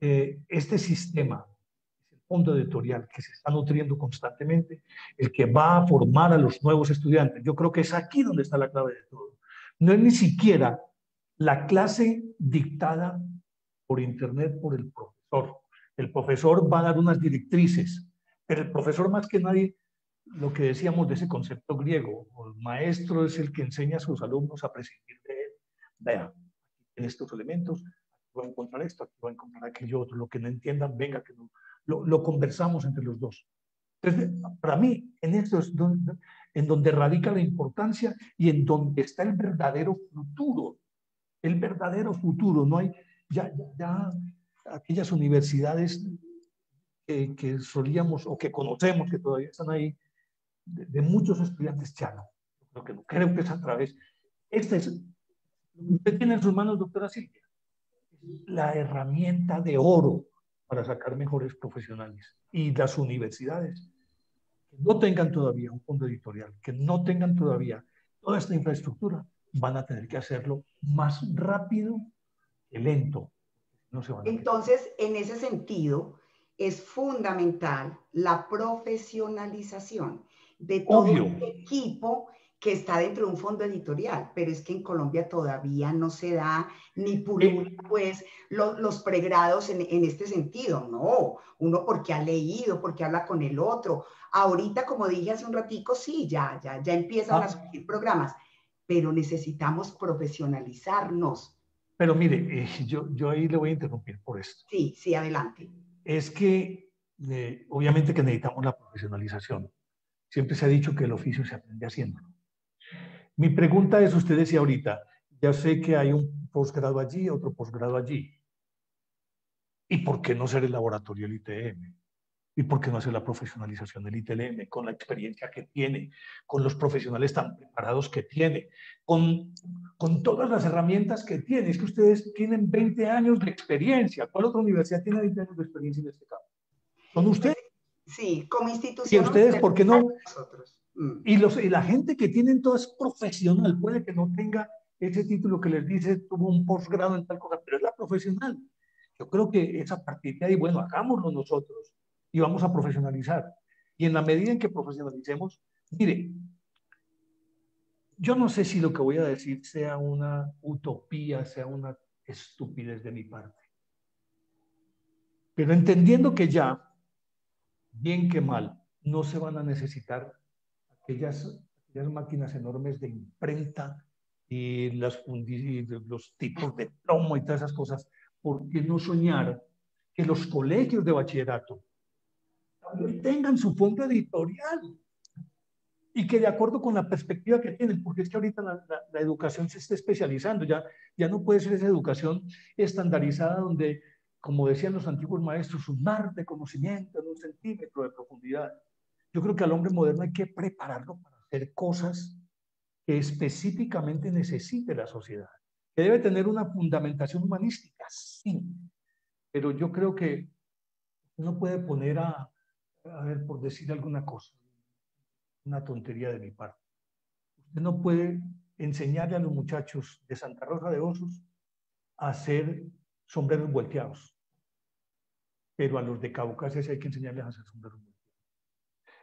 eh, este sistema, el fondo editorial que se está nutriendo constantemente, el que va a formar a los nuevos estudiantes. Yo creo que es aquí donde está la clave de todo. No es ni siquiera la clase dictada por internet por el profesor. El profesor va a dar unas directrices, pero el profesor más que nadie, lo que decíamos de ese concepto griego, el maestro es el que enseña a sus alumnos a prescindir de él. Vea, en estos elementos, voy a encontrar esto, aquí voy a encontrar aquello otro, lo que no entiendan, venga, que lo, lo, conversamos entre los dos. Entonces, para mí, en esto es donde, en donde radica la importancia y en donde está el verdadero futuro, el verdadero futuro. No hay, ya, ya, aquellas universidades que, solíamos o que conocemos, que todavía están ahí, de, muchos estudiantes ya no. Lo que creo que es a través. Esta es usted tiene en sus manos, doctora Silvia, la herramienta de oro para sacar mejores profesionales. Y las universidades que no tengan todavía un fondo editorial, que no tengan todavía toda esta infraestructura, van a tener que hacerlo más rápido que lento. No se van a Entonces, en ese sentido, es fundamental la profesionalización de todo el equipo que está dentro de un fondo editorial, pero es que en Colombia todavía no se da ni pulula, pues los pregrados en, en, este sentido, no, uno porque ha leído, porque habla con el otro. Ahorita, como dije hace un ratico, sí, ya, ya, ya empiezan a ah. surgir programas, pero necesitamos profesionalizarnos. Pero mire, eh, yo, yo ahí le voy a interrumpir por esto. Sí, sí, adelante. Es que eh, obviamente que necesitamos la profesionalización. Siempre se ha dicho que el oficio se aprende haciéndolo. Mi pregunta es, usted decía ahorita, ya sé que hay un posgrado allí, otro posgrado allí. ¿Y por qué no ser el laboratorio del ITM? ¿Y por qué no hacer la profesionalización del ITLM con la experiencia que tiene, con los profesionales tan preparados que tiene, con, con todas las herramientas que tiene? Es que ustedes tienen 20 años de experiencia. ¿Cuál otra universidad tiene 20 años de experiencia en este campo? ¿Son ustedes? Sí, como institución. ¿Y ustedes por qué no? Nosotros. Mm. Y, los, y la gente que tienen todo es profesional, puede que no tenga ese título que les dice tuvo un posgrado en tal cosa, pero es la profesional. Yo creo que esa partir de ahí, bueno, hagámoslo nosotros y vamos a profesionalizar. Y en la medida en que profesionalicemos, mire, yo no sé si lo que voy a decir sea una utopía, sea una estupidez de mi parte. Pero entendiendo que ya, bien que mal, no se van a necesitar aquellas, máquinas enormes de imprenta y, las, los tipos de plomo y todas esas cosas, ¿por qué no soñar que los colegios de bachillerato tengan su fondo editorial? Y que de acuerdo con la perspectiva que tienen, porque es que ahorita la, la educación se está especializando, ya, ya no puede ser esa educación estandarizada donde, como decían los antiguos maestros, un mar de conocimiento en un centímetro de profundidad yo creo que al hombre moderno hay que prepararlo para hacer cosas que específicamente necesite la sociedad, que debe tener una fundamentación humanística, sí, pero yo creo que no puede poner a, a ver, por decir alguna cosa, una tontería de mi parte. Usted no puede enseñarle a los muchachos de Santa Rosa de Osos a hacer sombreros volteados, pero a los de Caucasia hay que enseñarles a hacer sombreros volteados.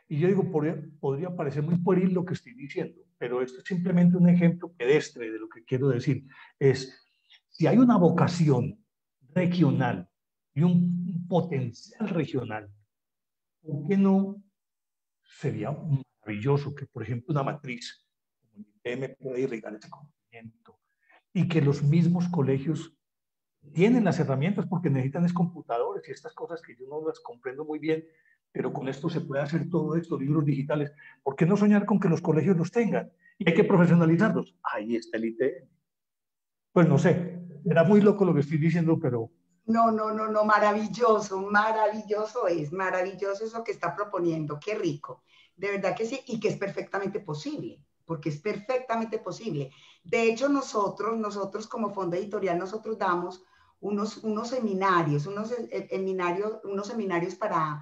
Y yo digo, podría, parecer muy pueril lo que estoy diciendo, pero esto es simplemente un ejemplo pedestre de lo que quiero decir. Es, si hay una vocación regional y un potencial regional, ¿por qué no sería maravilloso que, por ejemplo, una matriz como el IPM pueda irrigar ese conocimiento y que los mismos colegios tienen las herramientas porque necesitan es computadores y estas cosas que yo no las comprendo muy bien, pero con esto se puede hacer todo esto, libros digitales. ¿Por qué no soñar con que los colegios los tengan? Y hay que profesionalizarlos. Ahí está el ITM. Pues no sé, era muy loco lo que estoy diciendo, pero... No, no, no, no, maravilloso, maravilloso es, maravilloso eso que está proponiendo, qué rico. De verdad que sí, y que es perfectamente posible, porque es perfectamente posible. De hecho, nosotros, nosotros como fondo editorial, nosotros damos unos, unos seminarios, unos, eh, seminarios, unos seminarios para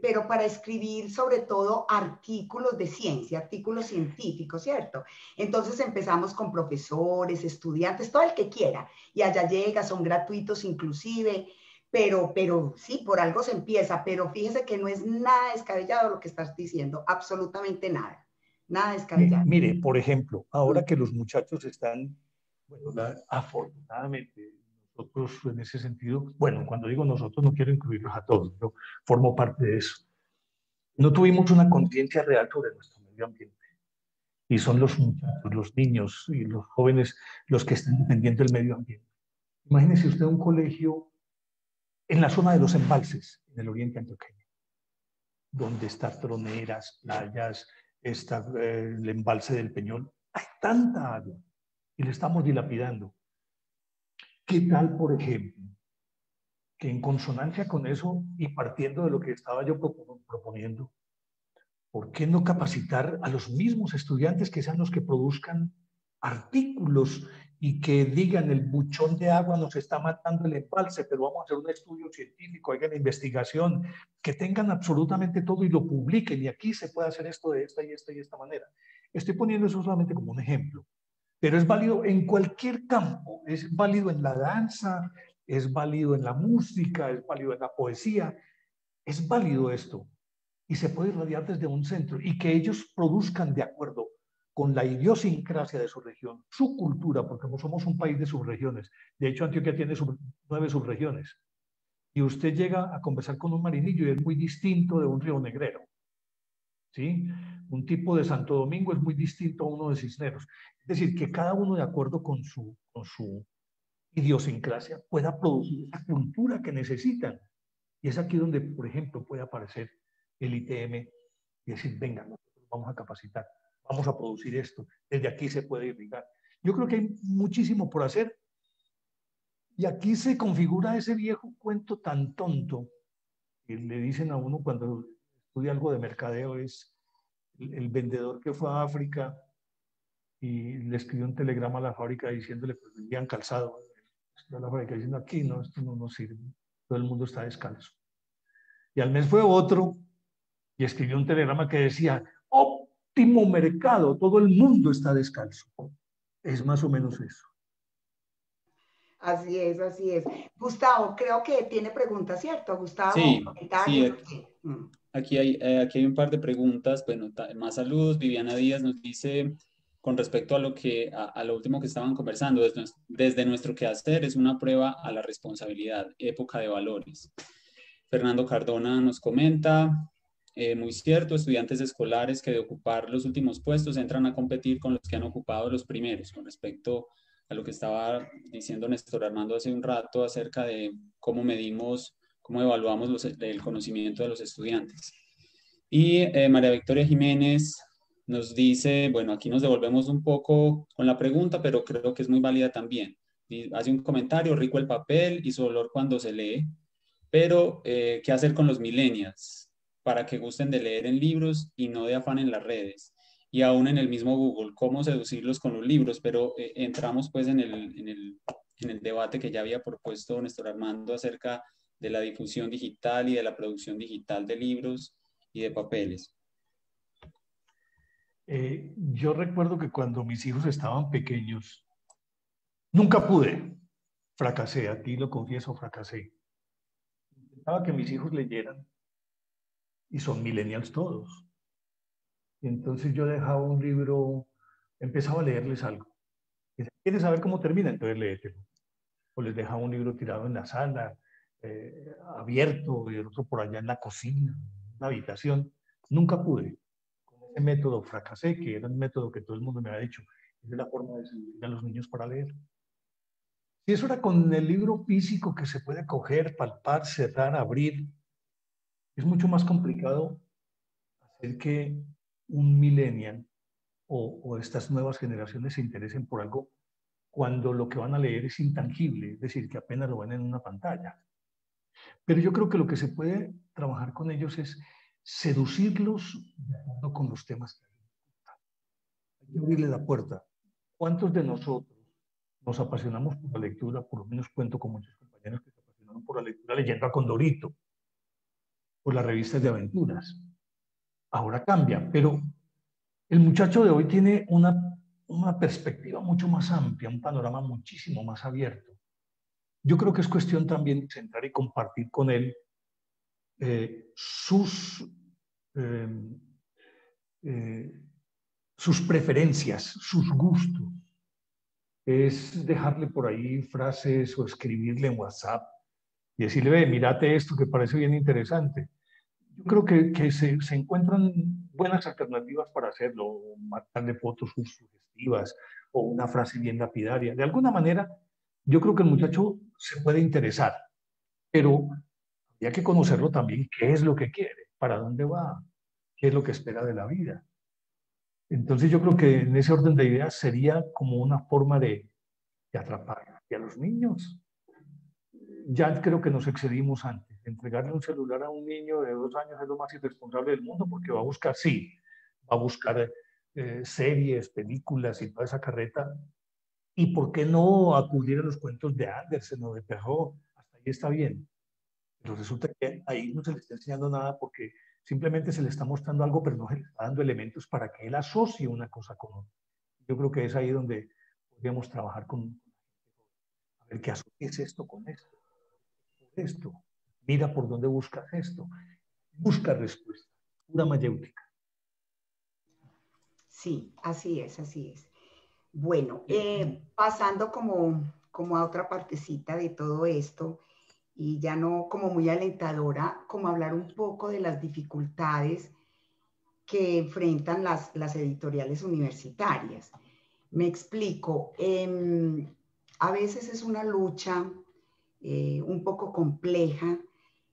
pero para escribir sobre todo artículos de ciencia, artículos científicos, ¿cierto? Entonces empezamos con profesores, estudiantes, todo el que quiera, y allá llega, son gratuitos inclusive, pero, pero sí, por algo se empieza, pero fíjese que no es nada descabellado lo que estás diciendo, absolutamente nada, nada descabellado. Mire, por ejemplo, ahora que los muchachos están, bueno, afortunadamente, nosotros en ese sentido, bueno, cuando digo nosotros no quiero incluirlos a todos, pero formo parte de eso. No tuvimos una conciencia real sobre nuestro medio ambiente. Y son los muchachos, los niños y los jóvenes los que están defendiendo el medio ambiente. Imagínese usted un colegio en la zona de los embalses, en el oriente antioqueño, donde están troneras, playas, está eh, el embalse del Peñón. Hay tanta agua y le estamos dilapidando. ¿Qué tal, por ejemplo, que en consonancia con eso y partiendo de lo que estaba yo proponiendo, ¿por qué no capacitar a los mismos estudiantes que sean los que produzcan artículos y que digan el buchón de agua nos está matando el embalse, pero vamos a hacer un estudio científico, hagan investigación, que tengan absolutamente todo y lo publiquen y aquí se puede hacer esto de esta y esta y esta manera. Estoy poniendo eso solamente como un ejemplo pero es válido en cualquier campo, es válido en la danza, es válido en la música, es válido en la poesía, es válido esto y se puede irradiar desde un centro y que ellos produzcan de acuerdo con la idiosincrasia de su región, su cultura, porque somos un país de subregiones. De hecho, Antioquia tiene nueve subregiones. Y usted llega a conversar con un marinillo y es muy distinto de un río negrero. ¿Sí? Un tipo de Santo Domingo es muy distinto a uno de Cisneros. Es decir, que cada uno de acuerdo con su, con su idiosincrasia pueda producir esa cultura que necesitan. Y es aquí donde, por ejemplo, puede aparecer el ITM y decir, venga, vamos a capacitar, vamos a producir esto, desde aquí se puede irrigar. Yo creo que hay muchísimo por hacer. Y aquí se configura ese viejo cuento tan tonto que le dicen a uno cuando estudia algo de mercadeo es el, vendedor que fue a África y le escribió un telegrama a la fábrica diciéndole que pues, vendían calzado. La fábrica diciendo aquí no, esto no nos sirve, todo el mundo está descalzo. Y al mes fue otro y escribió un telegrama que decía, óptimo mercado, todo el mundo está descalzo. Es más o menos eso. Así es, así es. Gustavo, creo que tiene preguntas, ¿cierto? Gustavo, sí, Sí. Aquí hay, eh, aquí hay un par de preguntas. Bueno, más saludos. Viviana Díaz nos dice, con respecto a lo, que, a, lo último que estaban conversando, desde, desde, nuestro quehacer es una prueba a la responsabilidad, época de valores. Fernando Cardona nos comenta, eh, muy cierto, estudiantes escolares que de ocupar los últimos puestos entran a competir con los que han ocupado los primeros, con respecto a lo que estaba diciendo Néstor Armando hace un rato acerca de cómo medimos cómo evaluamos el conocimiento de los estudiantes. Y eh, María Victoria Jiménez nos dice, bueno, aquí nos devolvemos un poco con la pregunta, pero creo que es muy válida también. Y hace un comentario, rico el papel y su olor cuando se lee, pero eh, ¿qué hacer con los millennials? Para que gusten de leer en libros y no de afán en las redes. Y aún en el mismo Google, cómo seducirlos con los libros, pero eh, entramos pues en el, en, el, en el debate que ya había propuesto Néstor Armando acerca de la difusión digital y de la producción digital de libros y de papeles? Eh, yo recuerdo que cuando mis hijos estaban pequeños, nunca pude, fracasé, aquí lo confieso, fracasé. Intentaba que mis hijos leyeran y son millennials todos. Y entonces yo dejaba un libro, empezaba a leerles algo. ¿Quieres saber cómo termina? Entonces léetelo. o les dejaba un libro tirado en la sala, eh, abierto, y el otro por allá en la cocina, en la habitación. Nunca pude. Con ese método fracasé, que era un método que todo el mundo me había dicho. Es la forma de sentir a los niños para leer. Si eso era con el libro físico que se puede coger, palpar, cerrar, abrir, es mucho más complicado hacer que un millennial o, o, estas nuevas generaciones se interesen por algo cuando lo que van a leer es intangible, es decir, que apenas lo ven en una pantalla. Pero yo creo que lo que se puede trabajar con ellos es seducirlos de con los temas que hay que abrirle la puerta. ¿Cuántos de nosotros nos apasionamos por la lectura? Por lo menos cuento con muchos compañeros que se apasionaron por la lectura leyendo a Condorito, por las revistas de aventuras. Ahora cambia, pero el muchacho de hoy tiene una, una perspectiva mucho más amplia, un panorama muchísimo más abierto. Yo creo que es cuestión también sentar y compartir con él eh, sus, em, eh, sus preferencias, sus gustos. Es dejarle por ahí frases o escribirle en WhatsApp y decirle, ve, mírate esto que parece bien interesante. Yo creo que, que se, se, encuentran buenas alternativas para hacerlo, mandarle fotos sugestivas o una frase bien lapidaria. De alguna manera, yo creo que el muchacho se puede interesar, pero hay que conocerlo también, qué es lo que quiere, para dónde va, qué es lo que espera de la vida. Entonces yo creo que en ese orden de ideas sería como una forma de, atrapar a los niños. Ya creo que nos excedimos antes. Entregarle un celular a un niño de dos años es lo más irresponsable del mundo porque va a buscar, sí, va a buscar eh, series, películas y toda esa carreta ¿Y por qué no acudir a los cuentos de Andersen o de Perrault? Hasta ahí está bien. Pero resulta que ahí no se le está enseñando nada porque simplemente se le está mostrando algo, pero no se le está dando elementos para que él asocie una cosa con otra. Yo creo que es ahí donde podríamos trabajar con a ver qué asocies esto con esto. Esto. Mira por dónde buscas esto. Busca respuesta. Pura mayéutica. Sí, así es, así es. Bueno, eh, pasando como, como a otra partecita de todo esto, y ya no como muy alentadora, como hablar un poco de las dificultades que enfrentan las, las editoriales universitarias. Me explico, em, a veces es una lucha eh, un poco compleja,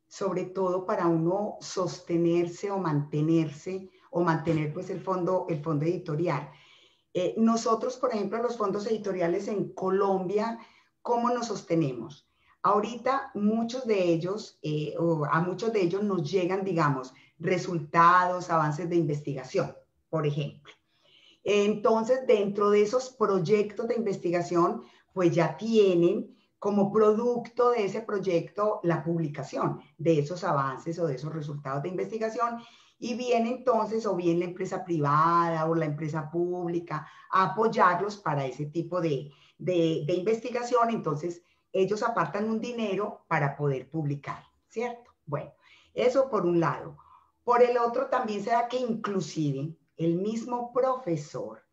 sobre todo para uno sostenerse o mantenerse o mantener pues el fondo, el fondo editorial. Eh, nosotros, por ejemplo, los fondos editoriales en Colombia, ¿cómo nos sostenemos? Ahorita muchos de ellos, eh, o a muchos de ellos nos llegan, digamos, resultados, avances de investigación, por ejemplo. Entonces, dentro de esos proyectos de investigación, pues ya tienen como producto de ese proyecto la publicación de esos avances o de esos resultados de investigación y viene entonces o bien la empresa privada o la empresa pública a apoyarlos para ese tipo de, de, investigación. Entonces ellos apartan un dinero para poder publicar, ¿cierto? Bueno, eso por un lado. Por el otro también se da que inclusive el mismo profesor,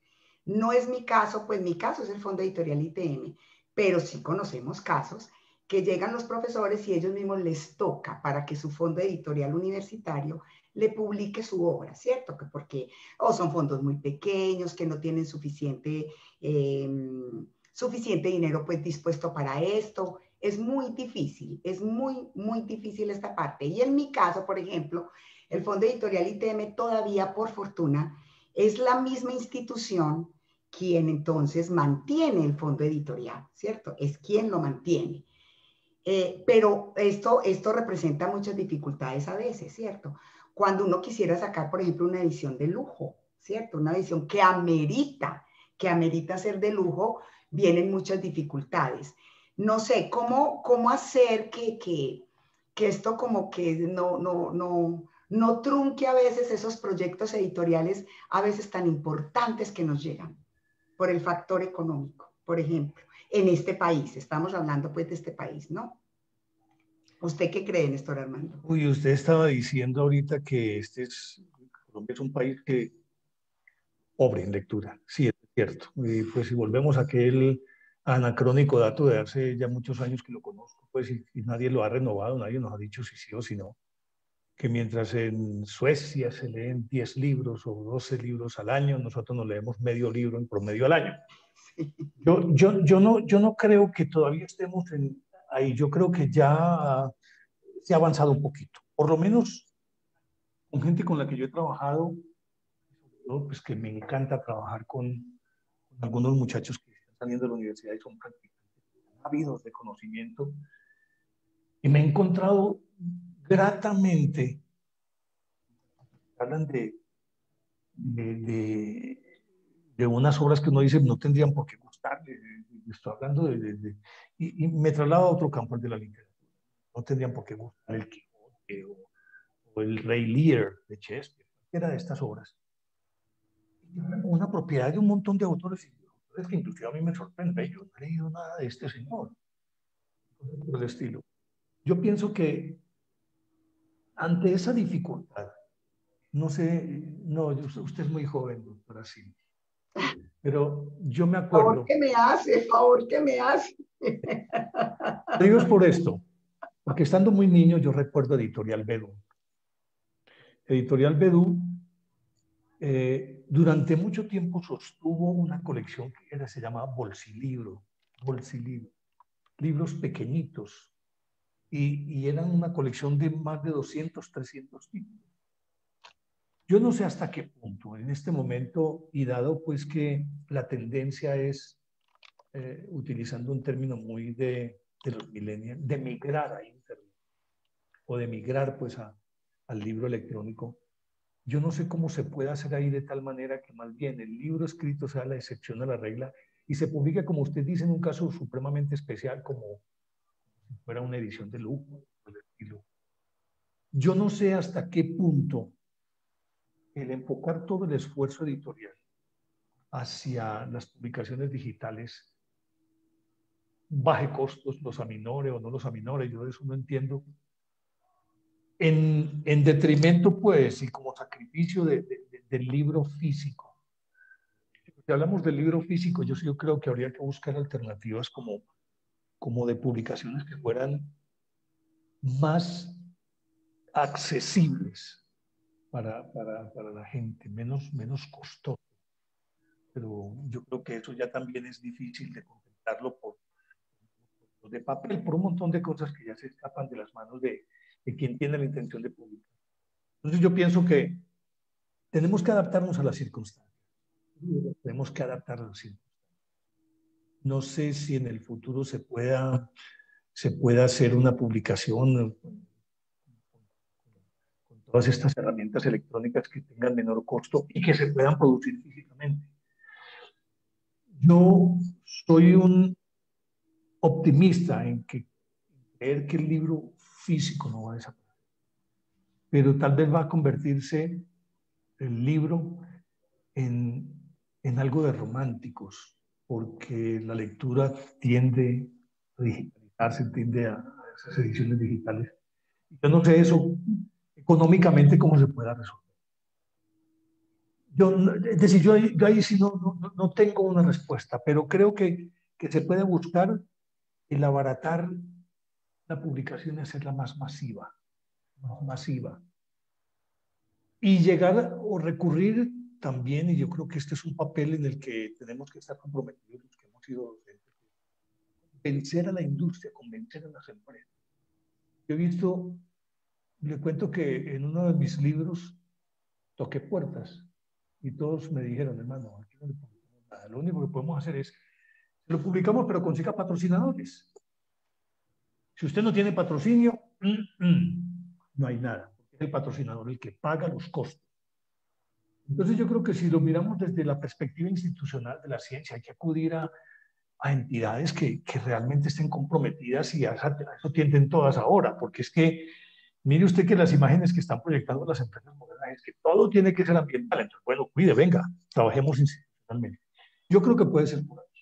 no es mi caso, pues mi caso es el Fondo Editorial ITM, pero sí conocemos casos que llegan los profesores y ellos mismos les toca para que su fondo editorial universitario le publique su obra, ¿cierto? Que porque o son fondos muy pequeños, que no tienen suficiente, em, suficiente dinero pues dispuesto para esto. Es muy difícil, es muy, muy difícil esta parte. Y en mi caso, por ejemplo, el Fondo Editorial ITM todavía, por fortuna, es la misma institución quien entonces mantiene el fondo editorial, ¿cierto? Es quien lo mantiene. Eh, pero esto, esto representa muchas dificultades a veces, ¿cierto? Cuando uno quisiera sacar, por ejemplo, una edición de lujo, ¿cierto? Una edición que amerita, que amerita ser de lujo, vienen muchas dificultades. No sé, ¿cómo, cómo hacer que, que, que esto como que no, no, no, no trunque a veces esos proyectos editoriales, a veces tan importantes que nos llegan por el factor económico, por ejemplo, en este país, estamos hablando pues de este país, ¿no? ¿Usted qué cree, Néstor Armando? Uy, usted estaba diciendo ahorita que este es, Colombia es un país que pobre en lectura. Sí, es cierto. Y pues si volvemos a aquel, anacrónico dato de hace ya muchos años que lo conozco, pues y, nadie lo ha renovado, nadie nos ha dicho si sí o si no, que mientras en Suecia se leen 10 libros o 12 libros al año, nosotros nos leemos medio libro en promedio al año. Yo, yo, yo, no, yo no creo que todavía estemos en, ahí, yo creo que ya se ha avanzado un poquito, por lo menos con gente con la que yo he trabajado, pues que me encanta trabajar con, algunos muchachos que están saliendo de la universidad y son practicantes ávidos de conocimiento. Y me he encontrado gratamente, hablan de, de, de, unas obras que uno dice no tendrían por qué gustarle. Estoy hablando de... y, me traslado a otro campo, el de la literatura. No tendrían por qué gustar el Quijote o, o el Rey Lear de Shakespeare, cualquiera de estas obras una propiedad de un montón de autores, autores que inclusive a mí me sorprende. Yo no he leído nada de este señor. Por el estilo. Yo pienso que ante esa dificultad, no sé, no, usted es muy joven, doctora sí. Pero yo me acuerdo. Favor que me hace, favor que me hace. Digo es por esto, porque estando muy niño yo recuerdo Editorial Bedú. Editorial Bedú eh, durante mucho tiempo sostuvo una colección que era, se llamaba Bolsilibro, Bolsilibro, libros pequeñitos, y, y, eran una colección de más de 200, 300 títulos. Yo no sé hasta qué punto en este momento, y dado pues que la tendencia es, eh, utilizando un término muy de, de los millennials, de migrar a Internet, o de migrar pues a, al libro electrónico, yo no sé cómo se puede hacer ahí de tal manera que más bien el libro escrito sea la excepción a la regla y se publique, como usted dice, en un caso supremamente especial, como si fuera una edición de lujo. Yo no sé hasta qué punto el enfocar todo el esfuerzo editorial hacia las publicaciones digitales baje costos, los aminore o no los aminore, yo de eso no entiendo, en, en detrimento, pues, y como sacrificio de, del libro físico. Si hablamos del libro físico, yo sí creo que habría que buscar alternativas como, como de publicaciones que fueran más accesibles para, para, para la gente, menos, menos costoso. Pero yo creo que eso ya también es difícil de contemplarlo de papel, por un montón de cosas que ya se escapan de las manos de, de quien tiene la intención de publicar. Entonces yo pienso que tenemos que adaptarnos a las circunstancias. Tenemos que adaptar a las circunstancias. No sé si en el futuro se pueda, se pueda hacer una publicación con, todas estas herramientas electrónicas que tengan menor costo y que se puedan producir físicamente. Yo soy un optimista en que creer que el libro físico no va a desaparecer. Pero tal vez va a convertirse el libro en, en algo de románticos, porque la lectura tiende a digitalizarse, tiende a, esas ediciones digitales. Yo no sé eso económicamente cómo se pueda resolver. Yo, es decir, yo, yo ahí sí no, no, no, tengo una respuesta, pero creo que, que se puede buscar el abaratar la publicación y hacerla más masiva, más masiva. Y llegar o recurrir también, y yo creo que este es un papel en el que tenemos que estar comprometidos los que hemos sido docentes, vencer a la industria, convencer a las empresas. Yo he visto, le cuento que en uno de mis libros toqué puertas y todos me dijeron, hermano, aquí no le nada. Lo único que podemos hacer es, lo publicamos, pero consiga patrocinadores. Si usted no tiene patrocinio, mm, mm, no hay nada. Es el patrocinador el que paga los costos. Entonces yo creo que si lo miramos desde la perspectiva institucional de la ciencia, hay que acudir a, entidades que, realmente estén comprometidas y a, eso tienden todas ahora, porque es que mire usted que las imágenes que están proyectando las empresas modernas es que todo tiene que ser ambiental. Entonces, bueno, cuide, venga, trabajemos institucionalmente. Yo creo que puede ser por ahí.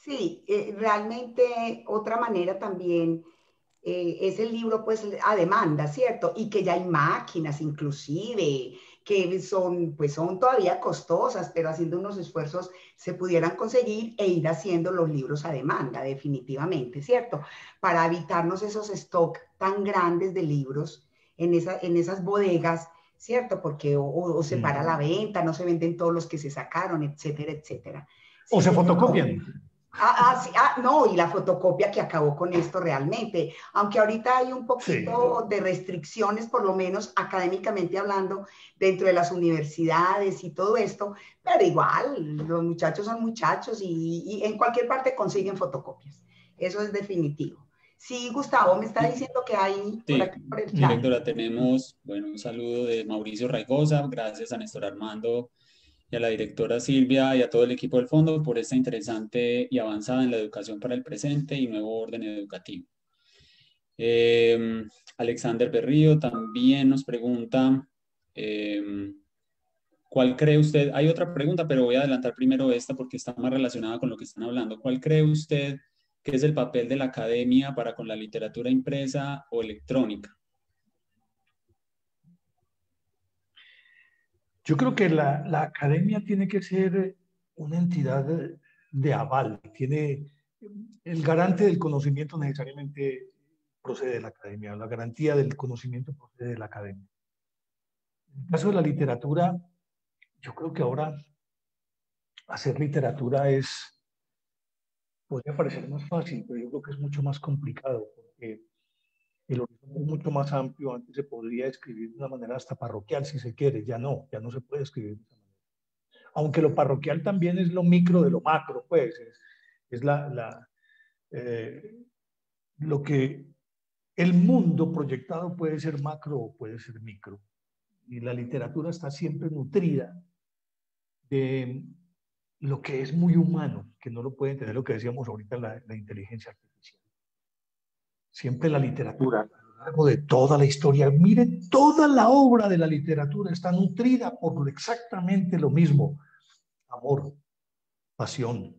Sí, eh, realmente otra manera también eh, es el libro pues a demanda, ¿cierto? Y que ya hay máquinas inclusive que son, pues son todavía costosas, pero haciendo unos esfuerzos se pudieran conseguir e ir haciendo los libros a demanda, definitivamente, ¿cierto? Para evitarnos esos stock tan grandes de libros en, esa, en esas bodegas, ¿cierto? Porque o, se para la venta, no se venden todos los que se sacaron, etcétera, etcétera. O se fotocopian. Ah, ah, sí, ah, no, y la fotocopia que acabó con esto realmente. Aunque ahorita hay un poquito de restricciones, por lo menos académicamente hablando, dentro de las universidades y todo esto, pero igual, los muchachos son muchachos y, en cualquier parte consiguen fotocopias. Eso es definitivo. Sí, Gustavo, me está diciendo que hay por aquí por el chat. Directora, tenemos, bueno, un saludo de Mauricio Raigosa, gracias a Néstor Armando y a la directora Silvia y a todo el equipo del fondo por esta interesante y avanzada en la educación para el presente y nuevo orden educativo. Em, Alexander Berrío también nos pregunta, em, ¿cuál cree usted? Hay otra pregunta, pero voy a adelantar primero esta porque está más relacionada con lo que están hablando. ¿Cuál cree usted que es el papel de la academia para con la literatura impresa o electrónica? Yo creo que la, academia tiene que ser una entidad de, aval, tiene el garante del conocimiento necesariamente procede de la academia, la garantía del conocimiento procede de la academia. En el caso de la literatura, yo creo que ahora hacer literatura es, podría parecer más fácil, pero yo creo que es mucho más complicado, porque el horizonte es mucho más amplio, antes se podría escribir de una manera hasta parroquial si se quiere, ya no, ya no se puede escribir de esa manera. Aunque lo parroquial también es lo micro de lo macro, pues es, la, eh, lo que el mundo proyectado puede ser macro o puede ser micro. Y la literatura está siempre nutrida de lo que es muy humano, que no lo puede entender lo que decíamos ahorita, la, la inteligencia artificial siempre la literatura, a lo largo de toda la historia. Mire, toda la obra de la literatura está nutrida por exactamente lo mismo. Amor, pasión,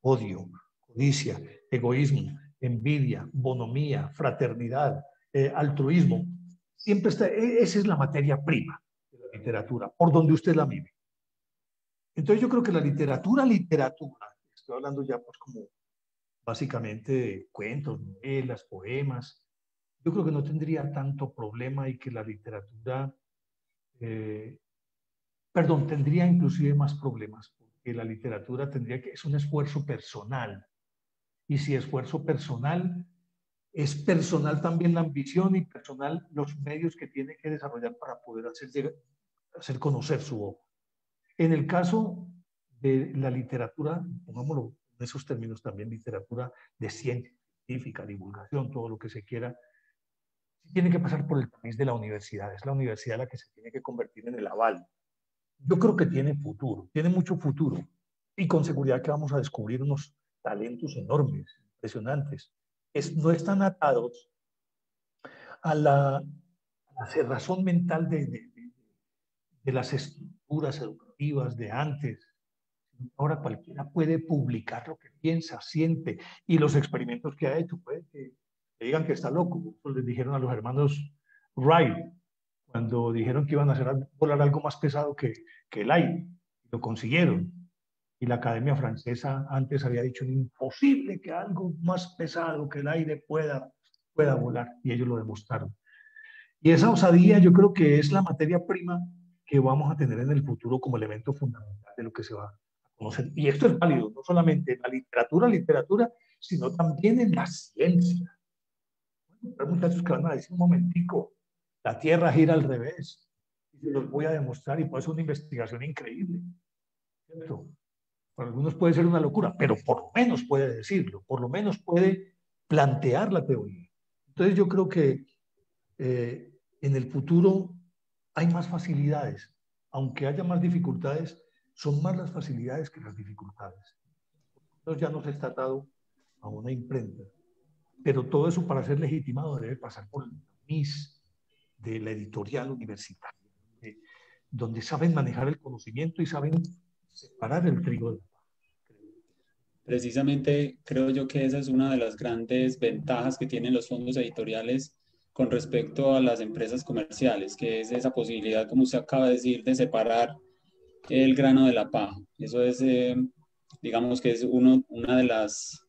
odio, codicia, egoísmo, envidia, bonomía, fraternidad, eh, altruismo. Siempre está, e, esa es la materia prima de la literatura, por donde usted la vive. Entonces yo creo que la literatura, literatura, estoy hablando ya pues como básicamente cuentos, novelas, poemas. Yo creo que no tendría tanto problema y que la literatura, eh, perdón, tendría inclusive más problemas, porque la literatura tendría que, es un esfuerzo personal. Y si esfuerzo personal, es personal también la ambición y personal los medios que tiene que desarrollar para poder hacer, hacer conocer su obra. En el caso de la literatura, pongámoslo esos términos también literatura de ciencia científica, divulgación, todo lo que se quiera, tiene que pasar por el país de la universidad. Es la universidad la que se tiene que convertir en el aval. Yo creo que tiene futuro, tiene mucho futuro. Y con seguridad que vamos a descubrir unos talentos enormes, impresionantes. Es, no están atados a la, a cerrazón mental de, de, de las estructuras educativas de antes, Ahora cualquiera puede publicar lo que piensa, siente y los experimentos que ha hecho. Puede que, digan que está loco. Pues les dijeron a los hermanos Wright cuando dijeron que iban a hacer volar algo más pesado que, que el aire. Lo consiguieron. Y la Academia Francesa antes había dicho imposible que algo más pesado que el aire pueda, pueda volar. Y ellos lo demostraron. Y esa osadía yo creo que es la materia prima que vamos a tener en el futuro como elemento fundamental de lo que se va y esto es válido no solamente en la literatura, literatura, sino también en la ciencia. Hay muchachos que van a decir un momentico, la Tierra gira al revés. Y se los voy a demostrar y puede ser una investigación increíble. ¿cierto? Para algunos puede ser una locura, pero por lo menos puede decirlo, por lo menos puede plantear la teoría. Entonces yo creo que eh, en el futuro hay más facilidades, aunque haya más dificultades, son más las facilidades que las dificultades. Entonces ya no se está atado a una imprenta. Pero todo eso para ser legitimado debe pasar por el MIS de la editorial universitaria, donde saben manejar el conocimiento y saben separar el trigo del Precisamente creo yo que esa es una de las grandes ventajas que tienen los fondos editoriales con respecto a las empresas comerciales, que es esa posibilidad, como usted acaba de decir, de separar el grano de la paja. Eso es, eh, digamos que es uno, una de las,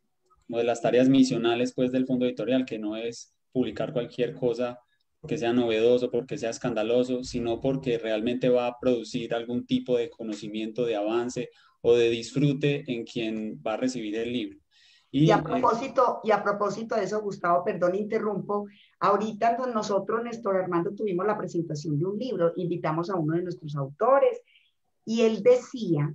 de las tareas misionales pues, del fondo editorial, que no es publicar cualquier cosa porque sea novedoso, porque sea escandaloso, sino porque realmente va a producir algún tipo de conocimiento, de avance o de disfrute en quien va a recibir el libro. Y, a eh, propósito, y a propósito de eso, Gustavo, perdón, interrumpo. Ahorita nosotros, Néstor Armando, tuvimos la presentación de un libro, invitamos a uno de nuestros autores y él decía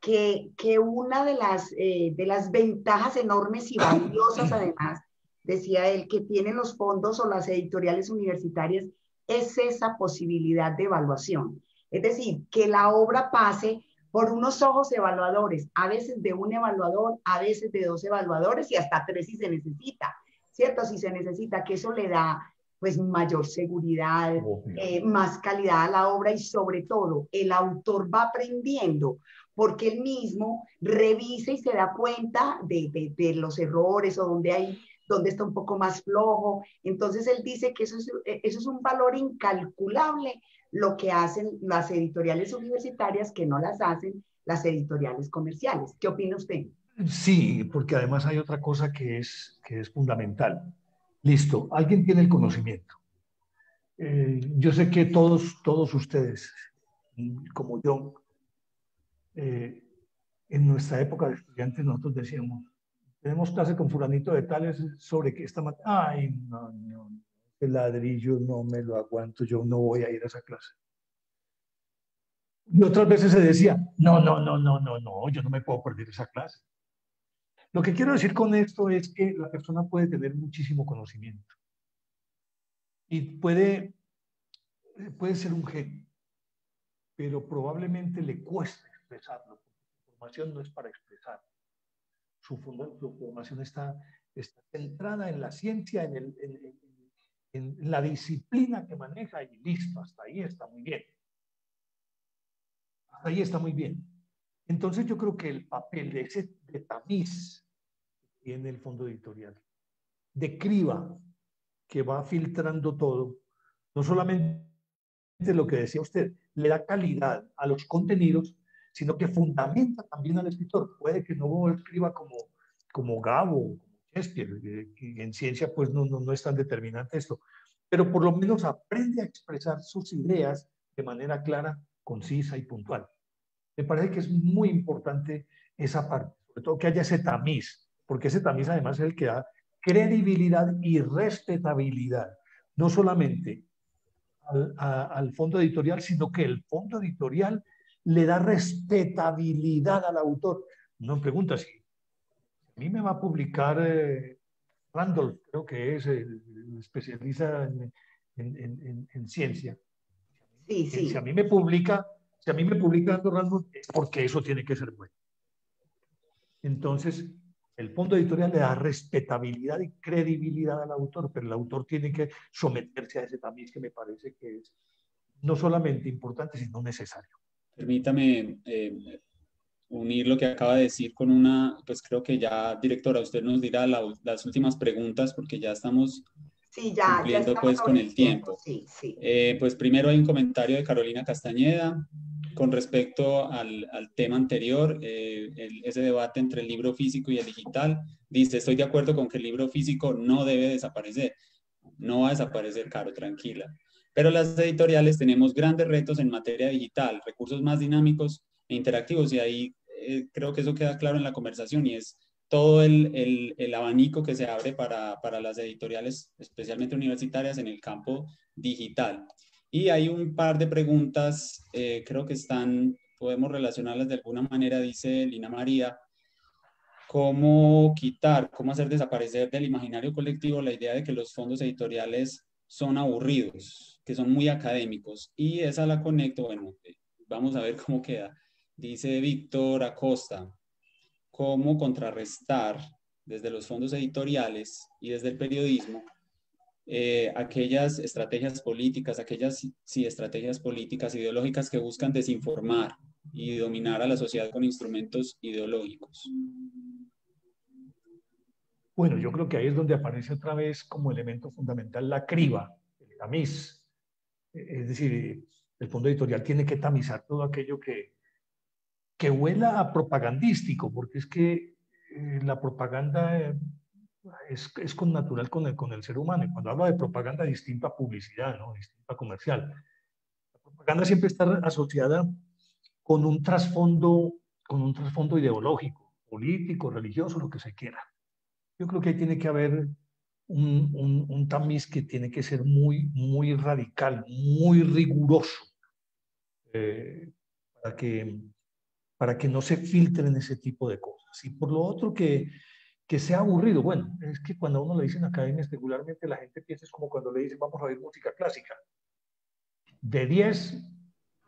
que, que una de las, eh, de las ventajas enormes y valiosas, además, decía él, que tienen los fondos o las editoriales universitarias es esa posibilidad de evaluación. Es decir, que la obra pase por unos ojos evaluadores, a veces de un evaluador, a veces de dos evaluadores y hasta tres si se necesita, ¿cierto? Si se necesita, que eso le da pues mayor seguridad, eh, más calidad a la obra y sobre todo el autor va aprendiendo porque él mismo revisa y se da cuenta de, de, de los errores o donde hay donde está un poco más flojo. Entonces él dice que eso es, eso es un valor incalculable lo que hacen las editoriales universitarias que no las hacen las editoriales comerciales. ¿Qué opina usted? Sí, porque además hay otra cosa que es, que es fundamental. Listo, alguien tiene el conocimiento. Eh, yo sé que todos, todos ustedes, como yo, eh, en nuestra época de estudiantes nosotros decíamos, tenemos clase con fulanito de tales sobre que esta... Ay, no, no, el ladrillo no me lo aguanto, yo no voy a ir a esa clase. Y otras veces se decía, no, no, no, no, no, no, yo no me puedo perder esa clase. Lo que quiero decir con esto es que la persona puede tener muchísimo conocimiento y puede, puede ser un genio, pero probablemente le cueste expresarlo, porque la información no es para expresar. Su, su formación está, está centrada en la ciencia, en el, en, en la disciplina que maneja y listo, hasta ahí está muy bien. Hasta ahí está muy bien. Entonces yo creo que el papel de ese de tamiz que tiene el fondo editorial, de criba que va filtrando todo, no solamente lo que decía usted, le da calidad a los contenidos, sino que fundamenta también al escritor. Puede que no escriba como, como Gabo, en ciencia pues no, no, es tan determinante esto, pero por lo menos aprende a expresar sus ideas de manera clara, concisa y puntual. Me parece que es muy importante esa parte, sobre todo que haya ese tamiz, porque ese tamiz además es el que da credibilidad y respetabilidad, no solamente al, al fondo editorial, sino que el fondo editorial le da respetabilidad al autor. No me pregunta si a mí me va a publicar eh, Randolph, creo que es el, especialista en, en, en, ciencia. Sí, sí. Si a mí me publica, si a mí me publica Randolph, es porque eso tiene que ser bueno. Entonces, el fondo editorial le da respetabilidad y credibilidad al autor, pero el autor tiene que someterse a ese tamiz que me parece que es no solamente importante, sino necesario. Permítame eh, unir lo que acaba de decir con una, pues creo que ya, directora, usted nos dirá las últimas preguntas porque ya estamos sí, ya, cumpliendo pues con el tiempo. Sí, sí. Eh, pues primero hay un comentario de Carolina Castañeda con respecto al, tema anterior, eh, ese debate entre el libro físico y el digital. Dice, estoy de acuerdo con que el libro físico no debe desaparecer. No va a desaparecer, Caro, tranquila. Pero las editoriales tenemos grandes retos en materia digital, recursos más dinámicos e interactivos y ahí eh, creo que eso queda claro en la conversación y es todo el, abanico que se abre para, las editoriales, especialmente universitarias, en el campo digital. Y hay un par de preguntas, eh, creo que están, podemos relacionarlas de alguna manera, dice Lina María, cómo quitar, cómo hacer desaparecer del imaginario colectivo la idea de que los fondos editoriales son aburridos, que son muy académicos. Y esa la conecto, bueno, vamos a ver cómo queda Dice Víctor Acosta, cómo contrarrestar desde los fondos editoriales y desde el periodismo eh, aquellas estrategias políticas, aquellas sí, estrategias políticas ideológicas que buscan desinformar y dominar a la sociedad con instrumentos ideológicos. Bueno, yo creo que ahí es donde aparece otra vez como elemento fundamental la criba, el tamiz. Es decir, el fondo editorial tiene que tamizar todo aquello que, que huela a propagandístico, porque es que eh, la propaganda eh, es, es con natural con el, con el ser humano. Y cuando hablo de propaganda, distinta a publicidad, ¿no? distinta a comercial. La propaganda siempre está asociada con un trasfondo, con un trasfondo ideológico, político, religioso, lo que se quiera. Yo creo que ahí tiene que haber un, un, un tamiz que tiene que ser muy, muy radical, muy riguroso, eh, para, que, para que no se filtren ese tipo de cosas. Y por lo otro, que, que sea aburrido. Bueno, es que cuando a uno le dicen academia regularmente, la gente piensa es como cuando le dicen vamos a oír música clásica. De 10,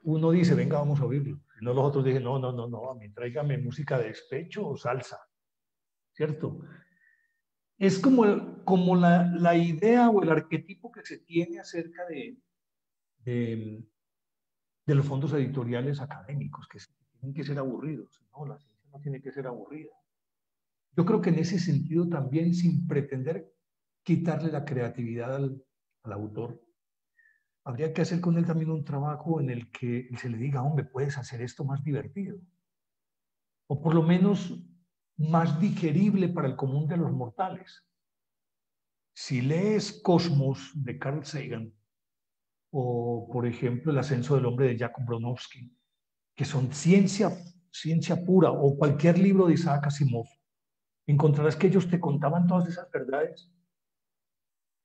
uno dice, venga, vamos a oírlo. Y no los otros dicen, no, no, no, no, a mí tráigame música de despecho o salsa. ¿Cierto? Es como, como la, la idea o el arquetipo que se tiene acerca de, de, de los fondos editoriales académicos, que tienen que ser aburridos. No, la ciencia no tiene que ser aburrida. Yo creo que en ese sentido también, sin pretender quitarle la creatividad al, autor, habría que hacer con él también un trabajo en el que se le diga, hombre, puedes hacer esto más divertido. O por lo menos más digerible para el común de los mortales. Si lees Cosmos de Carl Sagan, o por ejemplo El ascenso del hombre de Jacob Bronowski, que son ciencia, ciencia pura, o cualquier libro de Isaac Asimov, encontrarás que ellos te contaban todas esas verdades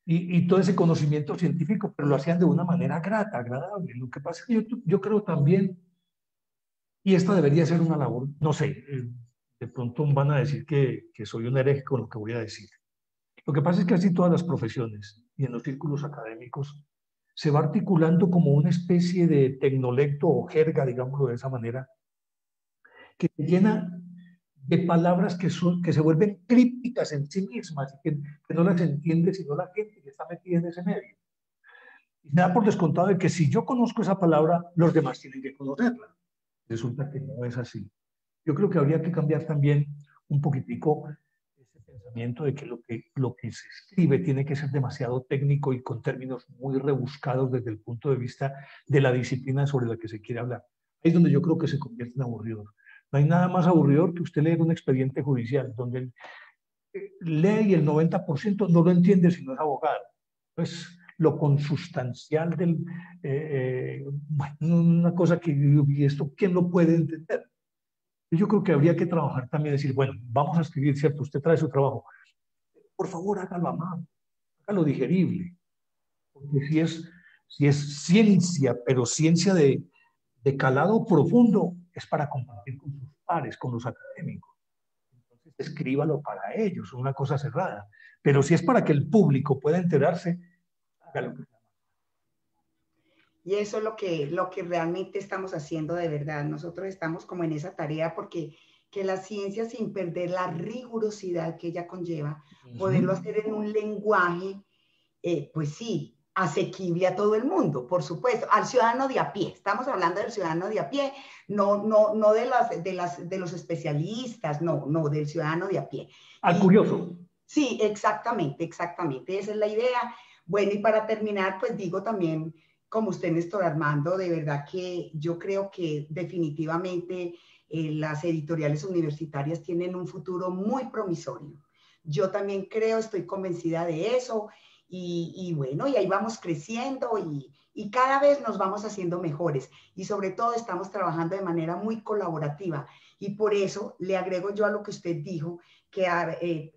y, y, todo ese conocimiento científico, pero lo hacían de una manera grata, agradable. Lo que pasa es que yo, yo creo también, y esta debería ser una labor, no sé, eh, de pronto van a decir que, que soy un hereje con lo que voy a decir. Lo que pasa es que así todas las profesiones y en los círculos académicos se va articulando como una especie de tecnolecto o jerga, digámoslo de esa manera, que llena de palabras que, son, que se vuelven crípticas en sí mismas y que, que, no las entiende sino la gente que está metida en ese medio. Y nada por descontado de que si yo conozco esa palabra, los demás tienen que conocerla. Resulta que no es así. Yo creo que habría que cambiar también un poquitico ese pensamiento de que lo, que lo que se escribe tiene que ser demasiado técnico y con términos muy rebuscados desde el punto de vista de la disciplina sobre la que se quiere hablar. Ahí es donde yo creo que se convierte en aburrido. No hay nada más aburridor que usted leer un expediente judicial donde eh, lee y el 90% no lo entiende si no es abogado. Pues lo consustancial del... Eh, eh una cosa que... ¿Y esto quién lo puede entender? Yo creo que habría que trabajar también, decir, bueno, vamos a escribir, ¿cierto? Usted trae su trabajo. Por favor, hágalo a mano, hágalo digerible. Porque si es, si es ciencia, pero ciencia de, de calado profundo, es para compartir con sus pares, con los académicos. Entonces, escríbalo para ellos, una cosa cerrada. Pero si es para que el público pueda enterarse, hágalo. Y eso es lo que, lo que realmente estamos haciendo de verdad. Nosotros estamos como en esa tarea porque que la ciencia sin perder la rigurosidad que ella conlleva, uh -huh. poderlo hacer en un lenguaje, eh, pues sí, asequible a todo el mundo, por supuesto, al ciudadano de a pie. Estamos hablando del ciudadano de a pie, no, no, no de, las, de, las, de los especialistas, no, no, del ciudadano de a pie. Al curioso. Sí, exactamente, exactamente, esa es la idea. Bueno, y para terminar, pues digo también como usted, Néstor Armando, de verdad que yo creo que definitivamente eh, las editoriales universitarias tienen un futuro muy promisorio. Yo también creo, estoy convencida de eso, y, bueno, y ahí vamos creciendo y, y, cada vez nos vamos haciendo mejores, y sobre todo estamos trabajando de manera muy colaborativa, y por eso le agrego yo a lo que usted dijo, que eh,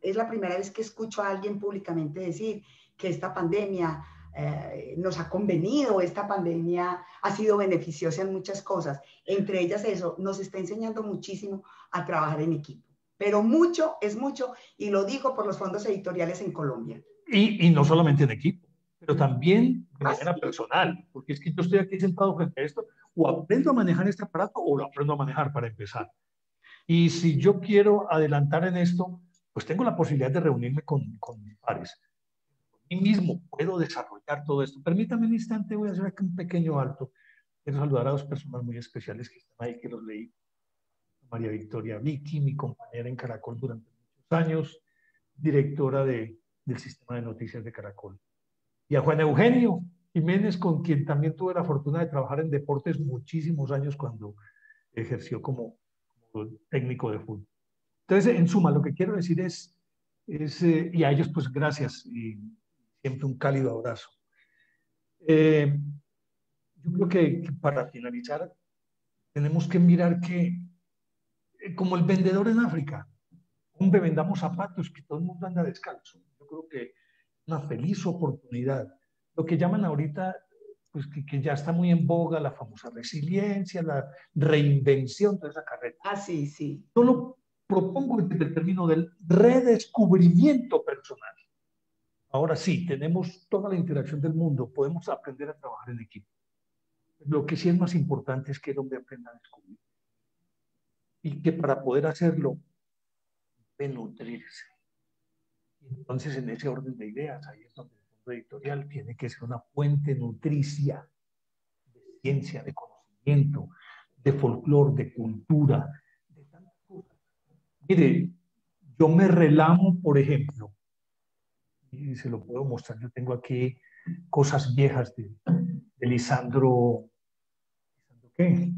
es la primera vez que escucho a alguien públicamente decir que esta pandemia eh, nos ha convenido, esta pandemia ha sido beneficiosa en muchas cosas, entre ellas eso, nos está enseñando muchísimo a trabajar en equipo, pero mucho es mucho, y lo digo por los fondos editoriales en Colombia. Y, y no solamente en equipo, pero también de manera personal, porque es que yo estoy aquí sentado frente a esto, o aprendo a manejar este aparato o lo aprendo a manejar para empezar. Y si yo quiero adelantar en esto, pues tengo la posibilidad de reunirme con, con mis pares mí mismo puedo desarrollar todo esto. Permítame un instante, voy a hacer aquí un pequeño alto. Quiero saludar a dos personas muy especiales que están ahí, que los leí. María Victoria Vicky, mi compañera en Caracol durante muchos años, directora de, del sistema de noticias de Caracol. Y a Juan Eugenio Jiménez, con quien también tuve la fortuna de trabajar en deportes muchísimos años cuando ejerció como, técnico de fútbol. Entonces, en suma, lo que quiero decir es, es eh, y a ellos pues gracias y siempre un cálido abrazo. Eh, yo creo que, para finalizar, tenemos que mirar que, eh, como el vendedor en África, hombre, vendamos zapatos, que todo el mundo anda descalzo. Creo que una feliz oportunidad. Lo que llaman ahorita, pues que, que, ya está muy en boga, la famosa resiliencia, la reinvención de esa carrera. Ah, sí, sí. Yo lo propongo desde el término del redescubrimiento personal. Ahora sí, tenemos toda la interacción del mundo, podemos aprender a trabajar en equipo. Lo que sí es más importante es que el hombre aprenda a descubrir. Y que para poder hacerlo, debe nutrirse. Entonces, en ese orden de ideas, ahí es donde el mundo editorial tiene que ser una fuente nutricia de ciencia, de conocimiento, de folclore, de cultura, de tantas cosas. Mire, yo me relamo, por ejemplo, y se lo puedo mostrar, yo tengo aquí cosas viejas de, de Lisandro, ¿qué?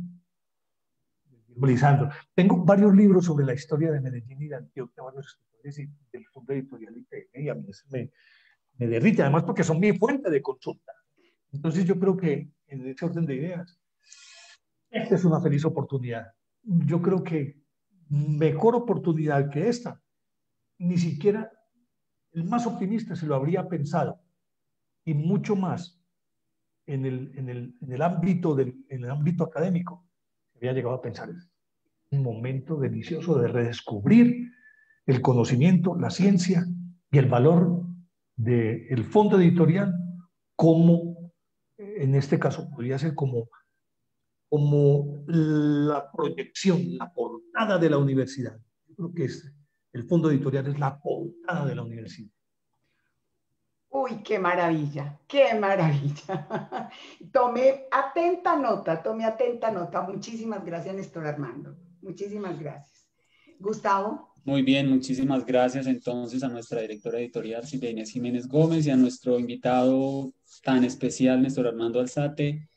Tengo varios libros sobre la historia de Medellín y de Antioquia, varios escritores del fondo editorial y a mí me, me derrite, además porque son mi fuente de consulta. Entonces yo creo que en ese orden de ideas, esta es una feliz oportunidad. Yo creo que mejor oportunidad que esta, ni siquiera el más optimista se lo habría pensado, y mucho más en el, en el, en el ámbito, del, en el ámbito académico, había llegado a pensar. Un momento delicioso de redescubrir el conocimiento, la ciencia y el valor del fondo editorial como, en este caso, podría ser como, como la proyección, la portada de la universidad. Yo creo que es, el fondo editorial es la portada de la universidad. Uy, qué maravilla, qué maravilla. Tome atenta nota, tome atenta nota. Muchísimas gracias, Néstor Armando. Muchísimas gracias. Gustavo. Muy bien, muchísimas gracias entonces a nuestra directora editorial Silvia Inés Jiménez Gómez y a nuestro invitado tan especial, Néstor Armando Alzate.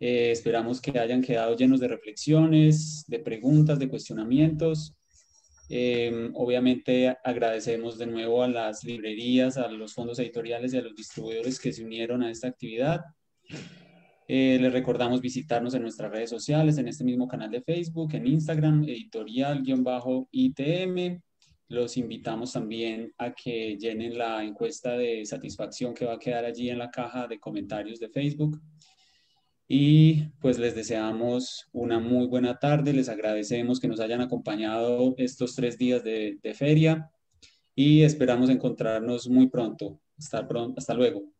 Eh, esperamos que hayan quedado llenos de reflexiones, de preguntas, de cuestionamientos eh, obviamente agradecemos de nuevo a las librerías, a los fondos editoriales y a los distribuidores que se unieron a esta actividad. Eh, les recordamos visitarnos en nuestras redes sociales, en este mismo canal de Facebook, en Instagram, editorial-itm. Los invitamos también a que llenen la encuesta de satisfacción que va a quedar allí en la caja de comentarios de Facebook. Y pues les deseamos una muy buena tarde, les agradecemos que nos hayan acompañado estos tres días de, feria y esperamos encontrarnos muy pronto. Hasta, pronto, hasta luego.